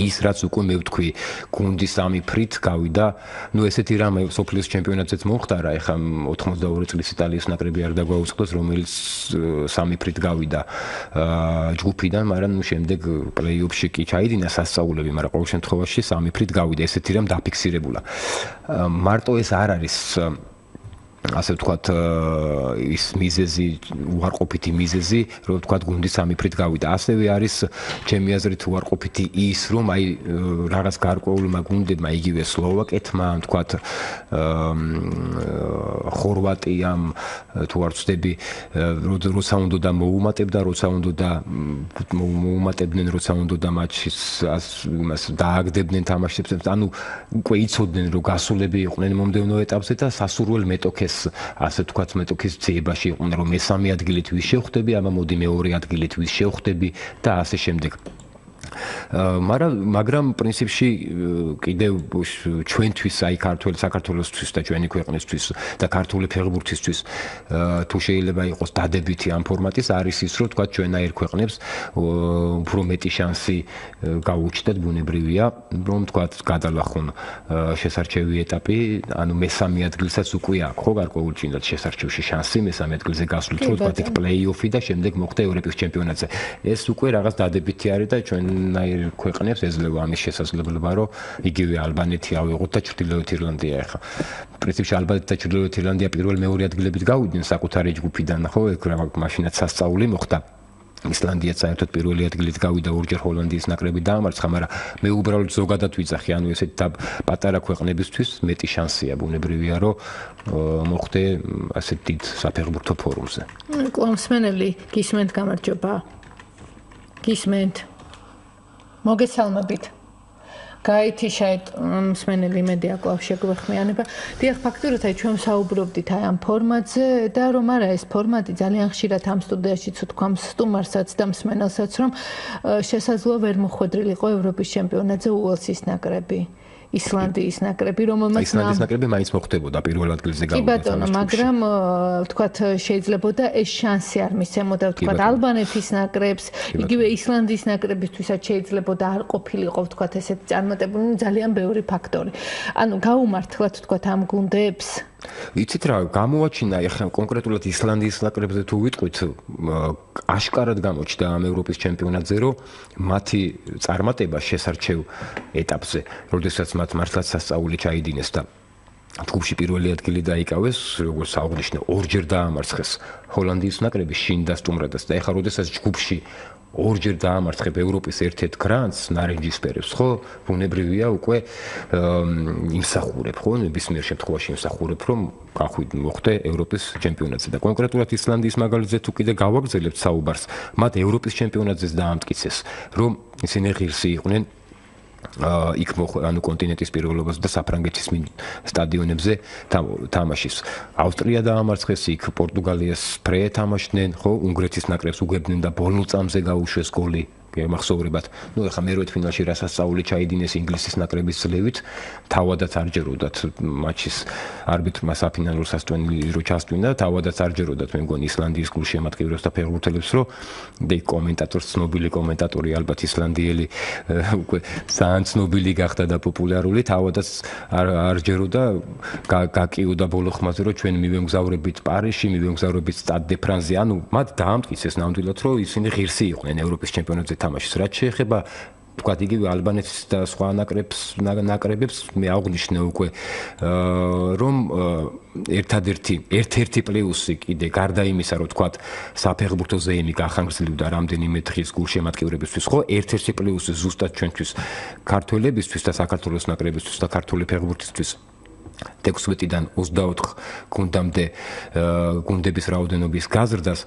ის რაც უკვე მე ვთქვი, გუნდის ამი ფრით გავიდა, ну ესეთი რამე სოფლის ჩემპიონატზეც მომხდარა, ეხა 82 წლის იტალიის ნაკრები არ დაგვაუწყდეს, რომელიც სამი ფრით გავიდა ჯგუფიდან, მაგრამ ნუ შემდეგ პლეი-ოფში კი ჩაიდინა სასწაულები, მაგრამ ყოველ შემთხვევაში სამი ფრით გავიდა, ესეთი რამ დაფიქსირებულა. მარტო ეს არ არის ასე ვთქვათ ის მიზეზი უარყოფითი მიზეზი რომ ვთქვათ გუნდი სამი ფრით გავიდა. ასევე არის ჩემი აზრით უარყოფითი ის რომ აი რაღაც გარკვეულმა გუნდებმა იგივე სლოვაკეთმა ვთქვათ ხორვატიამ თუ არ ვწდები როცა უნდა და მოუმატებდა როცა უნდა და მოუმატებდნენ როცა უნდა და მატჩის იმას დააგდებდნენ თამაშებს ანუ უკვე იცოდნენ რომ გასულები იყვნენ მომდევნო ეტაპზე და სასურველ მეტოქეს ეს ასე თქვაც მეტოქის ძიებაში იყვნენ რომ მესამე ადგილით ვის შევხვდები, ამა მოდი მეორე ადგილით ვის შევხვდები და ასე შემდეგ. მაგრამ მაგრამ პრინციპში კიდევ ჩვენთვის აი ქართული საქართველოსთვის და ჩვენი ქვეყნისთვის და ქართული ფეხბურთისთვის თუ შეიძლება იყოს დადებითი ამ ფორმატის არის ის რომ თქვა ჩვენაერ ქვეყნებს უფრო მეტი შანსი გაუჩნდათ ბუნებრივია რომ თქვა გადალახონ შესარჩევი ეტაპი. ანუ მესამე ადგილსაც უკვე აქვს ხო გარკვეულწილად შესარჩევში შანსი მესამე ადგილზე გასვლის თუ თქვა იქ პლეიოფი და შემდეგ მოხდა ევროპის ჩემპიონატზე. ეს უკვე რაღაც დადებითი არის და ჩვენაერ ქვეყნებს ეძლევა ამის შესაძლებლობა, რომ იგივე ალბანეთი ავიღოთ და ჩრდილოეთ ირლანდია ახლა. პრინციპში ალბანეთი და ჩრდილოეთ ირლანდია პირველ მეორე ადგილებით გავიდნენ საკუთარი ჯგუფიდან, ხო, ეგ რა მაშინაც სასწაული მოხდა. ისლანდიაც საერთოდ პირველი ადგილით გავიდა ორჯერ ჰოლანდიის ნაკრები დაამარცხა, მაგრამ მე უბრალოდ ზოგადად ვიძახი, ანუ ესეთ პატარა ქვეყნებისთვის მეტი შანსია ბუნებრივია, რომ მოხდე ასეთ დიდ საფეხბურთო ფორუმზე. კლასმენელი გისმენთ გამარჯობა. გისმენთ. მოგესალმებით. გაითი შაით მსმენელი მედია კლავ შეგვეხმიანება. დიახ, ფაქტურად აი ჩვენ საუბრობდით აი ამ ფორმატზე და რომ არა ეს ფორმატი ძალიან ხშირად ამ სტუდიაში თვითონ სტუმარსაც და მსმენელსაც რომ შესაძლოა ვერ მოხვედრილიყო ევროპის ჩემპიონატზე უელსის ნაკრები. ისლანდიის ნაკრები, რომელმაც ისლანდიის ნაკრები მაინც მოხდებოდა პირველ ადგილზე გავიდა. კი ბატონო, მაგრამ ვთქვათ შეიძლება და ეს შანსი არ მისცემოდა ვთქვათ ალბანეთის ნაკრებს, იგივე ისლანდიის ნაკრებისთვისაც შეიძლება და არ ყოფილიყო ვთქვათ ესეთ წარმატებული ძალიან ბევრი ფაქტორი. ანუ გაუმართლად ვთქვათ ამ გუნდებს იცით რა, გამოაჩინა ახლა კონკრეტულად ისლანდიის ნაკრებზე თუ ვიტყვით, აშკარად გამოჩნდა ამ ევროპის ჩემპიონატზე, რომ მათი წარმატება შესარჩევ ეტაპზე, როდესაც მათ მართლაც სასწაული ჩაიდინეს და ჯგუფში პირველი ადგილი დაიკავეს, როგორც აღნიშნე, ორჯერ დაამარცხეს ჰოლანდიის ნაკრები შინ დასტუმრადას და ეხლა როდესაც ჯგუფში ორჯერ დაამარცხებ ევროპის ერთ-ერთ გრანტს ნარინჯისფერებს, ხო? ბუნებრივია უკვე იმსახურებ, ხო? ნებისმიერ შემთხვევაში იმსახურებ, რომ გახვიდ მოხდე ევროპის ჩემპიონატზე და კონკრეტულად ისლანდიის მაგალითზე თუ კიდე გავაგზავნებთ საუბარს, მათ ევროპის ჩემპიონატზეც დაამტკიცეს, რომ ისინი ღირსი იყვნენ იქ ანუ კონტინენტის პირველობას და საფრანგეთის სტადიონებზე თამაშის. ავსტრია დაამარცხეს იქ პორტუგალიას ფრე თამაშდნენ, ხო, უნგრეთის ნაკრებს უგებდნენ და ბოლო წამზე გაუშვეს გოლი მახსოვრებად. ნუ ეხა მერვე ფინალში რასასწაული ჩაიდინეს ინგლისის ნაკრების ძლევით, თავადაც არ ჯეროდათ მატჩის არბიტრმა საფინალურ სასტვენილი რო ჩასტვინა, თავადაც არ ჯეროდათ მე მგონი ისლანდიის გულშემატკივრებს და ფეხბურთელებს რო დე კომენტატორს ცნობილი კომენტატორი ალბათ ისლანდიელი უკვე ძალიან ცნობილი გახდა და პოპულარული, თავადაც არ არ ჯეროდა გაკიოდა ბოლო ხმაზე რო ჩვენ მივემგზავრებით პარიზში, მივემგზავრებით სტად დე ფრანზე, ანუ მათ დაამტკიცეს ნამდვილად რომ ისინი ღირსი იყვნენ ევროპის ჩემპიონატზე თამაშის. რაც შეეხება თქვა იგივე ალბანეთის და სხვა ნაკრებს ნაკრებებს მე აღნიშნე უკვე რომ ერთადერთი ერთ-ერთი პლუსი კიდე გარდა იმისა რომ თქვა საფეხბურთო ზეიმი გახანგრძლივდა რამდენიმე დღის გულშემატკივრებისთვის ხო ერთ-ერთი პლუსი ზუსტად ჩვენთვის ქართველებისთვის და საქართველოს ნაკრებისთვის და ქართული ფეხბურთისთვის 16-დან 24 გუნდამდე გუნდების რაოდენობის გაზრდას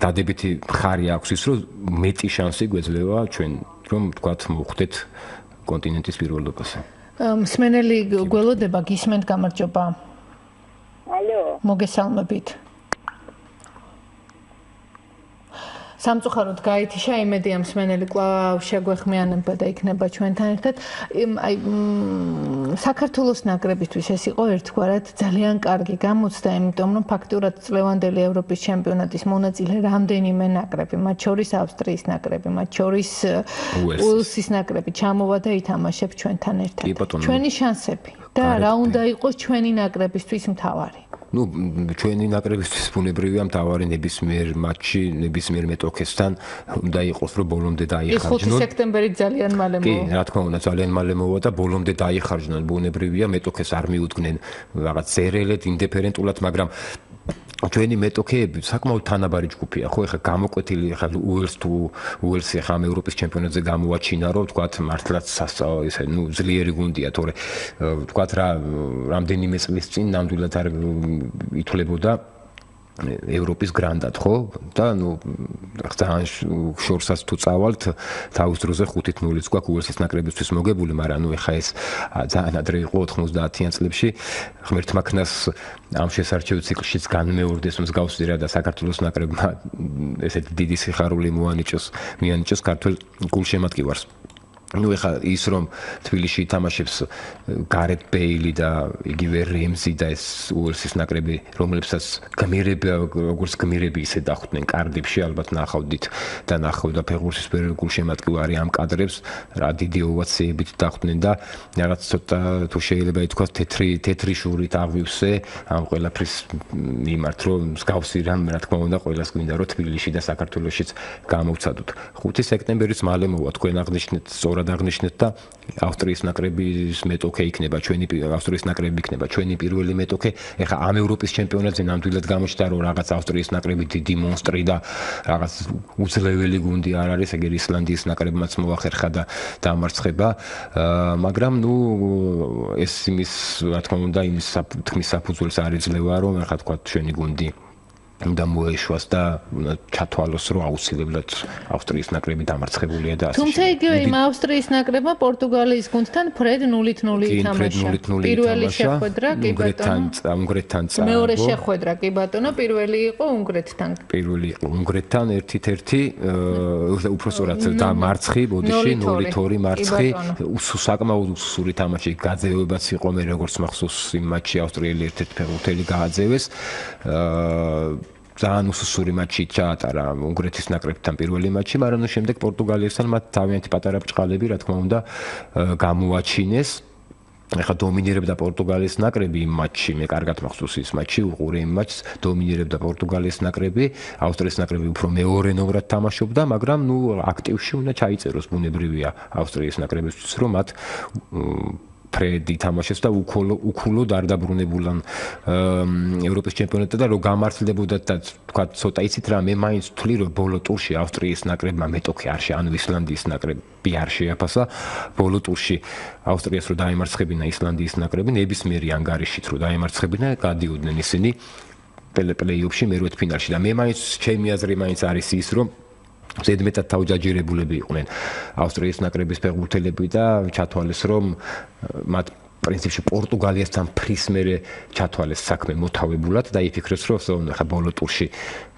დადებითი ხარი აქვს ის რომ მეტი შანსი გვეძლევა ჩვენ რომ ვთქვათ მოხდეთ კონტინენტის პირველობაზე. მსმენელი გველოდება გისმენთ გამარჯობა. ალო. მოგესალმებით. სამწუხაროდ გაითიშა იმედი ამ სმენელი კლავ შეგვეხმიანება და იქნება ჩვენთან ერთად. აი საქართველოს ნაკრებისთვის ეს იყო ერთგვარად ძალიან კარგი გამოცდა, იმიტომ რომ ფაქტურად წლევანდელი ევროპის ჩემპიონატის მონაწილე რამდენიმე ნაკრები, მათ შორის ავსტრიის ნაკრები, მათ შორის უელსის ნაკრები ჩამოვა და ითამაშებს ჩვენთან ერთად. ჩვენი შანსები და რა უნდა იყოს ჩვენი ნაკრებისთვის მთავარი. ну ჩვენი ნაკრებისთვის ბუნებრივია მთავარი ნებისმიერ მატჩი ნებისმიერ მეტოქესთან უნდა იყოს რომ ბოლომდე დაიხარჯნონ. ეს 5 სექტემბერი ძალიან მალე მოვა. კი, რა თქმა უნდა, ძალიან მალე მოვა და ბოლომდე დაიხარჯნონ ბუნებრივია მეტოქეს არ მიუდგნენ რაღაც ზერელეთ ინდიფერენტულად, მაგრამ ჩვენი მეტოქეები საკმაოდ თანაბარი ჯგუფია, ხო, ეხლა გამოკვეთილი ეხლა უელს თუ უელსი ეხლა ამ ევროპის ჩემპიონატზე გამოაჩინა, რომ თქვათ მართლაც ესე ნუ ძლიერი გუნდია, თორე თქვათ რა რამდენიმე წლის წინ ნამდვილად არ ითვლებოდა ევროპის გრანდად, ხო? და ნუ ძალიან შორსაც თუ წავალთ, თავის დროზე 5-0-იც გვაქვს უელსის ნაკრებისთვის მოგებული, მაგრამ ნუ ეხა ეს ძალიან ადრე იყო 90-იან წლებში. ღმერთმა ქნას ამ შესარჩევ ციკლშიც განმეორდეს მსგავსი რა და საქართველოს ნაკრებმა ესეთი დიდი სიხარული მოანიჭოს, მიანიჭოს ქართულ გულშემატკივარს. Ну ეხა ის რომ თბილისში თამაშებს გარეთ ბეილი და იგივე რემზი და ეს უელსის ნაკრები რომლებსაც გმირები როგორც გმირები ისე დახვდნენ კარდიფში ალბათ ნახავდით და ნახავდა ფეხბურთის პერიოდულ შემატკივარი ამ კადრებს რა დიდი ოვაციებით დახვდნენ და რაღაც ცოტა თუ შეიძლება ითქვა თეთრი თეთრი შურით აღვივსე ამ ყველაფრის მიმართ რომ მსგავსი რამ რა თქმა უნდა ყოველას გვინდა რომ თბილისში და საქართველოსშიც გამოვცადოთ. 5 სექტემბერიც მალე მოვა თქვენ აღნიშნეთ სწორ სწორად აღნიშნეთ და ავსტრიის ნაკრების მეტოქე იქნება ჩვენი ავსტრიის ნაკრები იქნება ჩვენი პირველი მეტოქე. ეხლა ამ ევროპის ჩემპიონატზე ნამდვილად გამოჩნდა რომ რაღაც ავსტრიის ნაკრები დიდი მონსტრი და რაღაც უძლეველი გუნდი არ არის, ეგერ ისლანდიის ნაკრებმაც მოახერხა და დამარცხება. მაგრამ ნუ ეს იმის რა თქმა უნდა იმის თქმის საფუძველს არ იძლევა რომ ეხლა თქვა ჩვენი გუნდი უნდა მოეშვას და ჩათვალოს რომ აუცილებლად ავსტრიის ნაკრები დამარცხებულია და ასე. თუმცა იგივე იმ ავსტრიის ნაკრებმა პორტუგალიის გუნდთან ფრედ 0-0 ითამაშა. პირველი შეხვედრა კი ბატონო. უნგრეთთან წააგო. მეორე შეხვედრა კი ბატონო, პირველი იყო უნგრეთთან. პირველი იყო უნგრეთთან 1-1, უფრო სწორად და მარცხი, ბოდიში 0-2 მარცხი. საკმაოდ უსუსური თამაში გაძევებაც იყო მე როგორც მახსოვს იმ მატჩში ავსტრიელი ერთ-ერთი ფეხბურთელი გააძევეს. აა ძალიან უსუსური მატჩი ჩაატარა უნგრეთის ნაკრებთან პირველი მატჩი, მაგრამ შემდეგ პორტუგალიასთან მათ თავიანთი პატარა ბჭყალები, რა თქმა უნდა, გამოაჩინეს. ეხა დომინირებდა პორტუგალიის ნაკრები იმ მატჩში, მე კარგად მახსოვს ის მატჩი, უყურე იმ მატჩს, დომინირებდა პორტუგალიის ნაკრები, ავსტრიის ნაკრები უფრო მეორენოვრად თამაშობდა, მაგრამ ნუ აქტივში უნდა ჩაიწეროს ბუნებრივია ავსტრიის ნაკრებისთვის, რომ მათ ფრედი თამაშობს და უქოლო უქულოდ არ დაბრუნებულან ევროპის ჩემპიონატზე და რო გამართლებოდა და თქვა ცოტა იცით რა მე მაინც ვთვლი რომ ბოლო ტურში ავსტრიის ნაკრებმა მეტოქე არ შეანუ ისლანდიის ნაკრები არ შეაფასა. ბოლო ტურში ავსტრიას რო დაიმარცხებინა ისლანდიის ნაკრები ნებისმიერი ანგარიშით რო დაიმარცხებინა გადიოდნენ ისინი პლეი-ოფში მერვეთ ფინალში და მე მაინც ჩემი აზრი მაინც არის ის რომ ზედმეტად თავჯაჯირებულები იყვნენ ავსტრიის ნაკრების ფეხბურთელები და ჩათვალეს რომ მათ პრინციპში პორტუგალიასთან ფრისმერე ჩათვალეს საქმე მოთავებულად და იფიქრეს რომ ხა ბოლო ტურში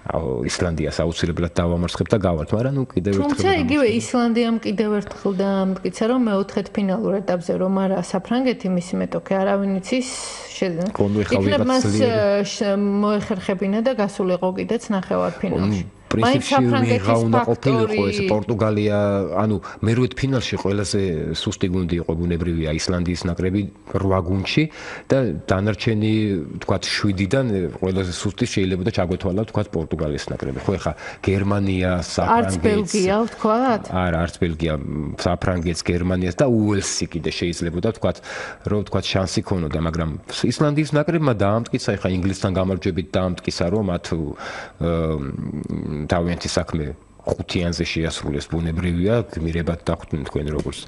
ისლანდიას აუცილებლად დავამარცხებ და გავალთ, მაგრამ ნუ კიდევ ერთხელ თუმცა იგივე ისლანდიამ კიდევ ერთხელ დაამტკიცა რომ მეოთხედ ფინალურ ეტაპზე რომ არა საფრანგეთი მისი მეტოქე არავინ იცის შეძენ. იქნებ მას მოეხერხებინა და გასულიყო კიდეც ნახევარ ფინალში. პრინციპში ვიღა უნდა ყოფილიყო ეს პორტუგალია, ანუ მერვეთ ფინალში ყველაზე სუსტი გუნდი იყო ბუნებრივია ისლანდიის ნაკრები 8 გუნდში და დანარჩენი თქვა 7-დან ყველაზე სუსტი შეიძლება და ჩაგვეთვალა თქვა პორტუგალიის ნაკრები. ხო ეხა გერმანია, საფრანგეთი. არც ბელგია ვთქვათ? არა, არც ბელგია, საფრანგეთს, გერმანიას და უელსი კიდე შეიძლება და თქვა რომ თქვა შანსი ქონოდა, მაგრამ ისლანდიის ნაკრებმა დაამტკიცა ეხა ინგლისთან გამარჯვებით დაამტკიცა რომ მათ თავიანთი საქმე ხუთიანზე შეასრულეს ბუნებრივია გმირებად დახვდნენ თქვენ როგორც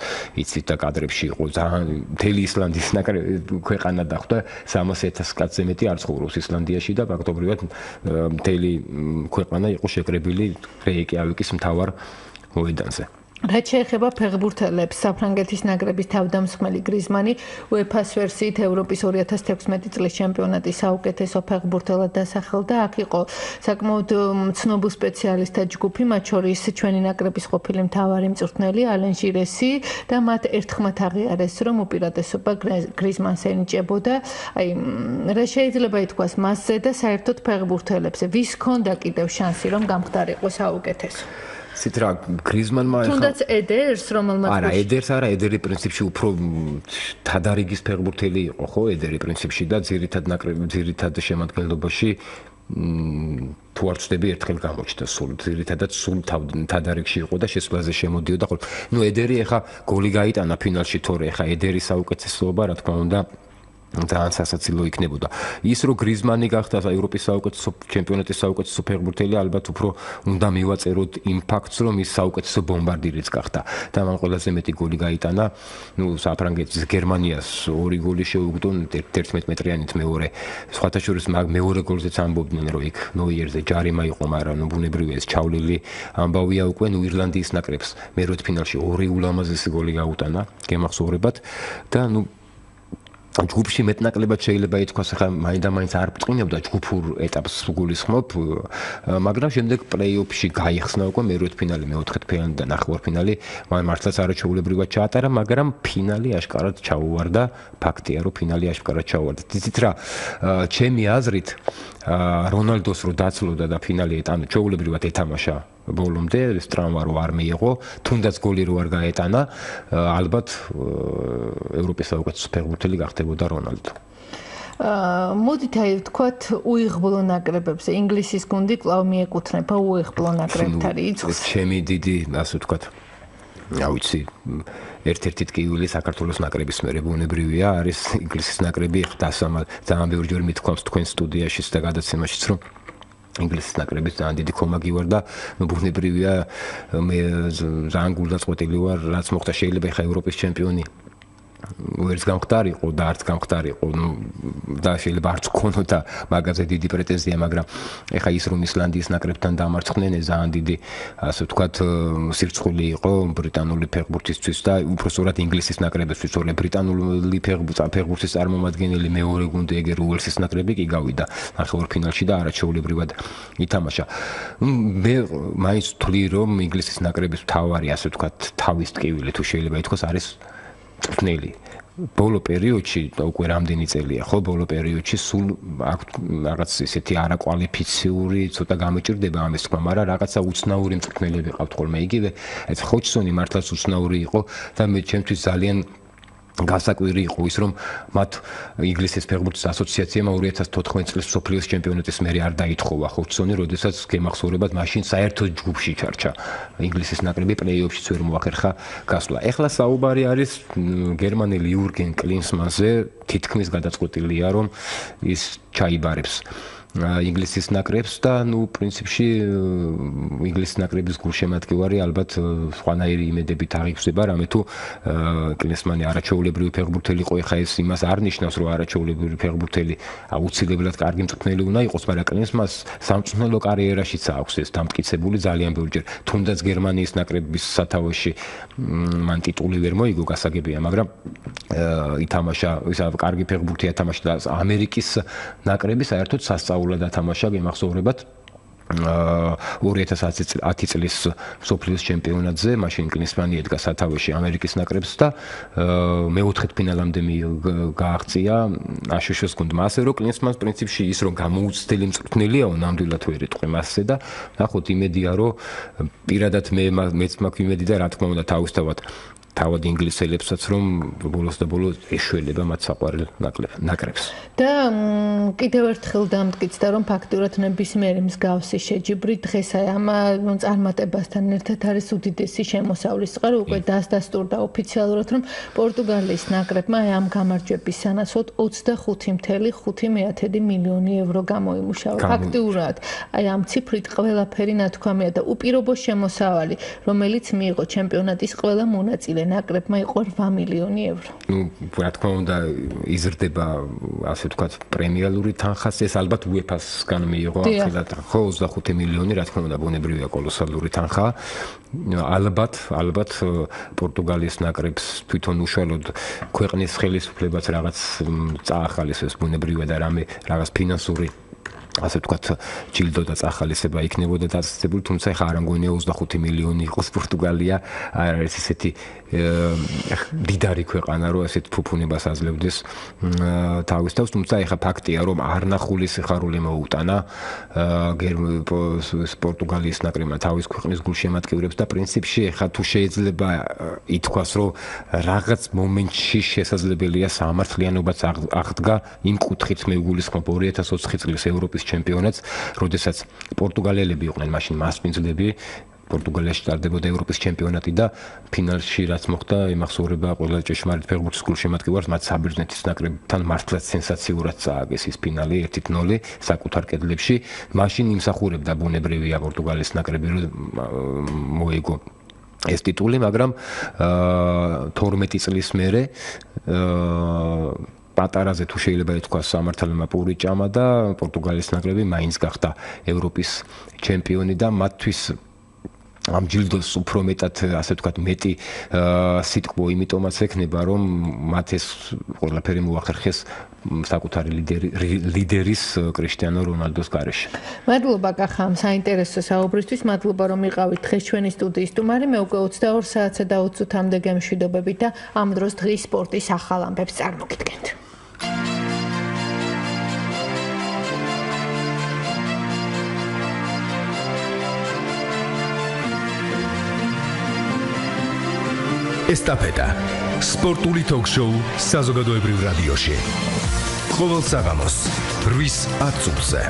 იცით და კადრებში იყო ძალიან მთელი ისლანდიის ნაკრები ქვეყანა დახვდა 300000 კაცზე მეტი არ ცხოვრობს ისლანდიაში და ფაქტობრივად მთელი ქვეყანა იყო შეკრებილი რეიკიავიკის მთავარ მოედანზე რაც შეეხება ფეხბურთელებს, საფრანგეთის ნაკრების თავდამსხმელი გრიზმანი უეფას ვერსიით ევროპის 2016 წლის ჩემპიონატის საუკეთესო ფეხბურთელად დასახელდა. აქ იყო საკმაოდ ცნობილ სპეციალისტთა ჯგუფი, მათ შორის ჩვენი ნაკრების ყოფილი მთავარი მწვრთნელი ალენ ჟირესი და მათ ერთხმად აღიარეს, რომ უპირატესობა გრიზმანს ენიჭებოდა. აი, რა შეიძლება ითქვას მასზე და საერთოდ ფეხბურთელებზე, ვის ჰქონდა კიდევ შანსი, რომ გამختارიყო საუკეთესო? ცით რა გრიზმანმა ახლა თუნდაც ედერს რომელმაც არა ედერს არა ედერი პრინციპში უფრო თადარიგის ფეხბურთელი იყო ხო ედერი პრინციპში და ძირითად ნაკრები ძირითად შემადგენლობაში თუ არ ვწდები ერთხელ გამოჩნდა სულ. ძირითადად სულ თადარიგში იყო და შესვლაზე შემოდიოდა ხო. ნუ ედერი ახლა გოლი გაიტანა ფინალში თორე ახლა ედერის საუკეთესოობა რა თქმა უნდა ძალიან სასაცილო იქნებოდა. ის რო გრიზმანი გახდა ევროპის საუკეთესო ჩემპიონატის საუკეთესო ფეხბურთელი, ალბათ უფრო უნდა მივაწეროთ იმ ფაქტს, რომ ის საუკეთესო ბომბარდირიც გახდა. და მან ყველაზე მეტი გოლი გაიტანა, ну, საფრანგეთის გერმანიას ორი გოლი შეუგდო 11 მეტრიანით მეორე. სხვათა შორის მეორე გოლზეც ამბობდნენ, რომ იქ ნოიერზე ჯარიმა იყო, მაგრამ ნუ ბუნებრივია ეს ჩავლილი ამბავია უკვე ნუ ირლანდიის ნაკრებს. მერვე ფინალში ორი ულამაზესი გოლი გაუტანა, გემახსოვრებათ და ნუ ჯგუფში მეტნაკლებად შეიძლება ითქვას, ახლა მაინდა-მაინც არ ბრწყინებდა ჯგუფურ ეტაპს გულისხმობ, მაგრამ შემდეგ პლეი-ოფში გაიხსნა უკვე მერვედფინალი, მეოთხედფინალი და ნახევარფინალი, მართლაც არაჩვეულებრივად ჩაატარა, მაგრამ ფინალი აშკარად ჩაუვარდა, ფაქტია, რომ ფინალი აშკარად ჩაუვარდა. თითით რა, ჩემი აზრით, რონალდოს რო დაცლოდა და ფინალი ეტანა, ჩვეულებრივად ეთამაშა ბოლომდე ეს ტრავმა რო არ მიიღო, თუნდაც გოლი რო არ გაეტანა, ალბათ ევროპის საუკეთესო ფეხბურთელი გახდებოდა რონალდო. აა მოდით აი ვთქვათ უიღბლო ნაკრებებზე ინგლისის გუნდი კლავ მიეკუთვნება უიღბლო ნაკრებთან რიცხვს. ჩემი დიდი ასე ვთქვათ რა ვიცი ერთ-ერთი ტკივილი საქართველოს ნაკრების მერე ბუნებრივია არის ინგლისის ნაკრები დასამალ ძალიან ბევრჯერ მithქვამს თქვენ სტუდიაშიც და გადაცემაშიც რომ ინგლისის ნაკრების ძალიან დიდი კომაგი ვარ და ბუნებრივია მე ძალიან გულდაწყვეტილი ვარ რაც მოხდა შეიძლება ხა ევროპის ჩემპიონი ვერც გამختارიყო და არც გამختارიყო, ну და შეიძლება არც ქონოდა მაგაზე დიდი პრეტენზია, მაგრამ ეხა ის რომ ისლანდიის ნაკრებთან დამარცხდნენ, ეს ძალიან დიდი ასე ვთქვათ სირცხვილი იყო ბრიტანული ფეხბურთისთვის და უფრო სწორად ინგლისის ნაკრებისთვის, ორი ბრიტანული ფეხბურთის წარმომადგენელი მეორე გუნდი ეგერ უელსის ნაკრები კი გავიდა ნახევარფინალში და არაჩვეულებრივად ითამაშა. მე მაინც თვლი რომ ინგლისის ნაკრების მთავარი ასე ვთქვათ თავის ტკივილი თუ შეიძლება ითქვას არის წვნილი ბოლო პერიოდში უკვე რამდენი წელია ხო ბოლო პერიოდში სულ რაღაც ესეთი არაკვალიფიციური ცოტა გამოჭirdება ამის თქმა მაგრამ რაღაცა უცნაური მწვრთნელები ყავთ ხოლმე იგივე. ეს ხოჩსონი მართლაც უცნაური იყო და მე ჩემთვის ძალიან გასაკვირი იყო ის რომ მათ ინგლისის ფეხბურთის ასოციაციამ 2014 წლის სოფლიოს ჩემპიონატის მერე არ დაითხოვა ხოჩსონი, როდესაც გემახსოვრებად მაშინ საერთო ჯგუფში ჩარჩა. ინგლისის ნაკრები პლეი-ოფშიც ვერ მოახერხა გასვლა. ეხლა საუბარი არის გერმანელი იურგენ კლინსმანზე, თითქმის გადაწყვეტილია რომ ის ჩაიბარებს ინგლისის ნაკრებს და ნუ პრინციპში ინგლისის ნაკრების გულშემატკივარი ალბათ სხვანაირი იმედებით აღიქვსება, რამე თუ კლინსმანი არაჩვეულებრივი ფეხბურთელი იყო, ეხა ეს იმას არ ნიშნავს, რომ არაჩვეულებრივი ფეხბურთელი აუცილებლად კარგი მწვრთნელი უნდა იყოს, მაგრამ კლინსმას სამწვრთნელო კარიერაშიც აქვს ეს დამტკიცებული ძალიან ბევრჯერ. თუნდაც გერმანიის ნაკრების სათავეში მან ტიტული ვერ მოიგო, გასაგებია, მაგრამ ითამაშა, ისა კარგი ფეხბურთი ეთამაშა და ამერიკის ნაკრები საერთოდ სასწაულ გაულა და თამაშა გემახსოვრებათ აა 2010 წლის სოფლის ჩემპიონატზე მაშინ კლინსმანი ედგა სათავეში ამერიკის ნაკრებს და მეოთხედ ფინალამდე გააღწია აშშ-ს გუნდმა. ასე რომ კლინსმანს პრინციპში ის რომ გამოუცდელი მწვრთნელიაო ნამდვილად ვერ იტყვი მასზე და ნახოთ იმედია რომ პირადად მე მეც მაქვს იმედი და რა თქმა უნდა თავისთავად თავად ინგლისელებსაც რომ ბოლოს და ბოლოს ეშველება მათ საყვარელ ნაკრებს. და კიდევ ერთხელ დამტკიცდა რომ ფაქტურად ნებისმიერი მსგავსი შეჯიბრი დღეს აი ამ წარმატებასთან ერთად არის უდიდესი შემოსავლის წყარო უკვე დასდასტურდა ოფიციალურად რომ პორტუგალიის ნაკრებმა აი ამ გამარჯვების სანაცვლოდ 25.5 მილიონი ევრო გამოიმუშავა. ფაქტურად აი ამ ციფრით ყველაფერი ნათქვამია და უპირობო შემოსავალი რომელიც მიიღო ჩემპიონატის ყველა მონაწილე ნაკრებმა იყო 8 მილიონი ევრო. ნუ რა თქმა უნდა იზრდება ასე ვთქვათ პრემიალური თანხაც ეს ალბათ UEFA-სგან მიიღო ახლა ხო 25 მილიონი რა თქმა უნდა ბუნებრივია კოლოსალური თანხა. ალბათ ალბათ პორტუგალიის ნაკრებს თვითონ უშუალოდ ქვეყნის ხელისუფლებაც რაღაც წაახალისებს ბუნებრივია და რამე რაღაც ფინანსური ასე ვთქვათ, ჯილდო და წახალისება იქნებოდა დაწესებული, თუმცა ხა არ ამგონია 25 მილიონი იყოს პორტუგალია, არ არის ესეთი დიდარი ქვეყანა, რომ ასეთ ფუფუნებას აძლევდეს თავის თავს, თუმცა ხა ფაქტია, რომ არნახული სიხარული მოუტანა პორტუგალიის ნაკრებმა თავის ქვეყნის გულშემატკივრებს და პრინციპში ხა თუ შეიძლება ითქვას, რომ რაღაც მომენტში შესაძლებელია სამართლიანობაც აღდგა იმ კუთხით მე გულისხმობ 2020 წლის ევროპის ჩემპიონატს, როდესაც პორტუგალიელები იყვნენ მაშინ მასპინძლები პორტუგალიაში ტარდებოდა ევროპის ჩემპიონატი და ფინალში რაც მოხდა, იმახსოვრება ყველა ჭეშმარიტ ფეხბურთის გულშემატკივარს, მათ საბერძნეთის ნაკრებთან მართლაც სენსაციურად წააგეს ის ფინალი 1-0 საკუთარ კედლებში. მაშინ იმსახურებდა ბუნებრივია პორტუგალიის ნაკრები რომ მოიგო ეს ტიტული, მაგრამ აა 12 წლის მერე აა პატარაზე თუ შეიძლება ითქვა სამართალმა პური ჭამა და პორტუგალიის ნაკრები მაინც გახდა ევროპის ჩემპიონი და მათთვის ამ ჯილდოს უფრო მეტად ასე ვთქვათ მეტი სიტყვა იმიტომაც ექნება რომ მათ ეს ყველაფერი მოახერხეს საკუთარი ლიდერი ლიდერის კრისტიანო რონალდოს გარეშე. მადლობა კახამ საინტერესო საუბრისთვის, მადლობა რომ იყავით დღეს ჩვენი სტუდიის სტუმარი. მე უკვე 22 საათსა და 20 წუთამდე გემშვიდობებით და ამ დროს დღის სპორტის ახალ ამბებს წარმოგიდგენთ. ესტაფეტა. სპორტული ток-შოუ საზოგადოებრივ რადიოში. ყოველ საღამოს 8 ათწუთზე.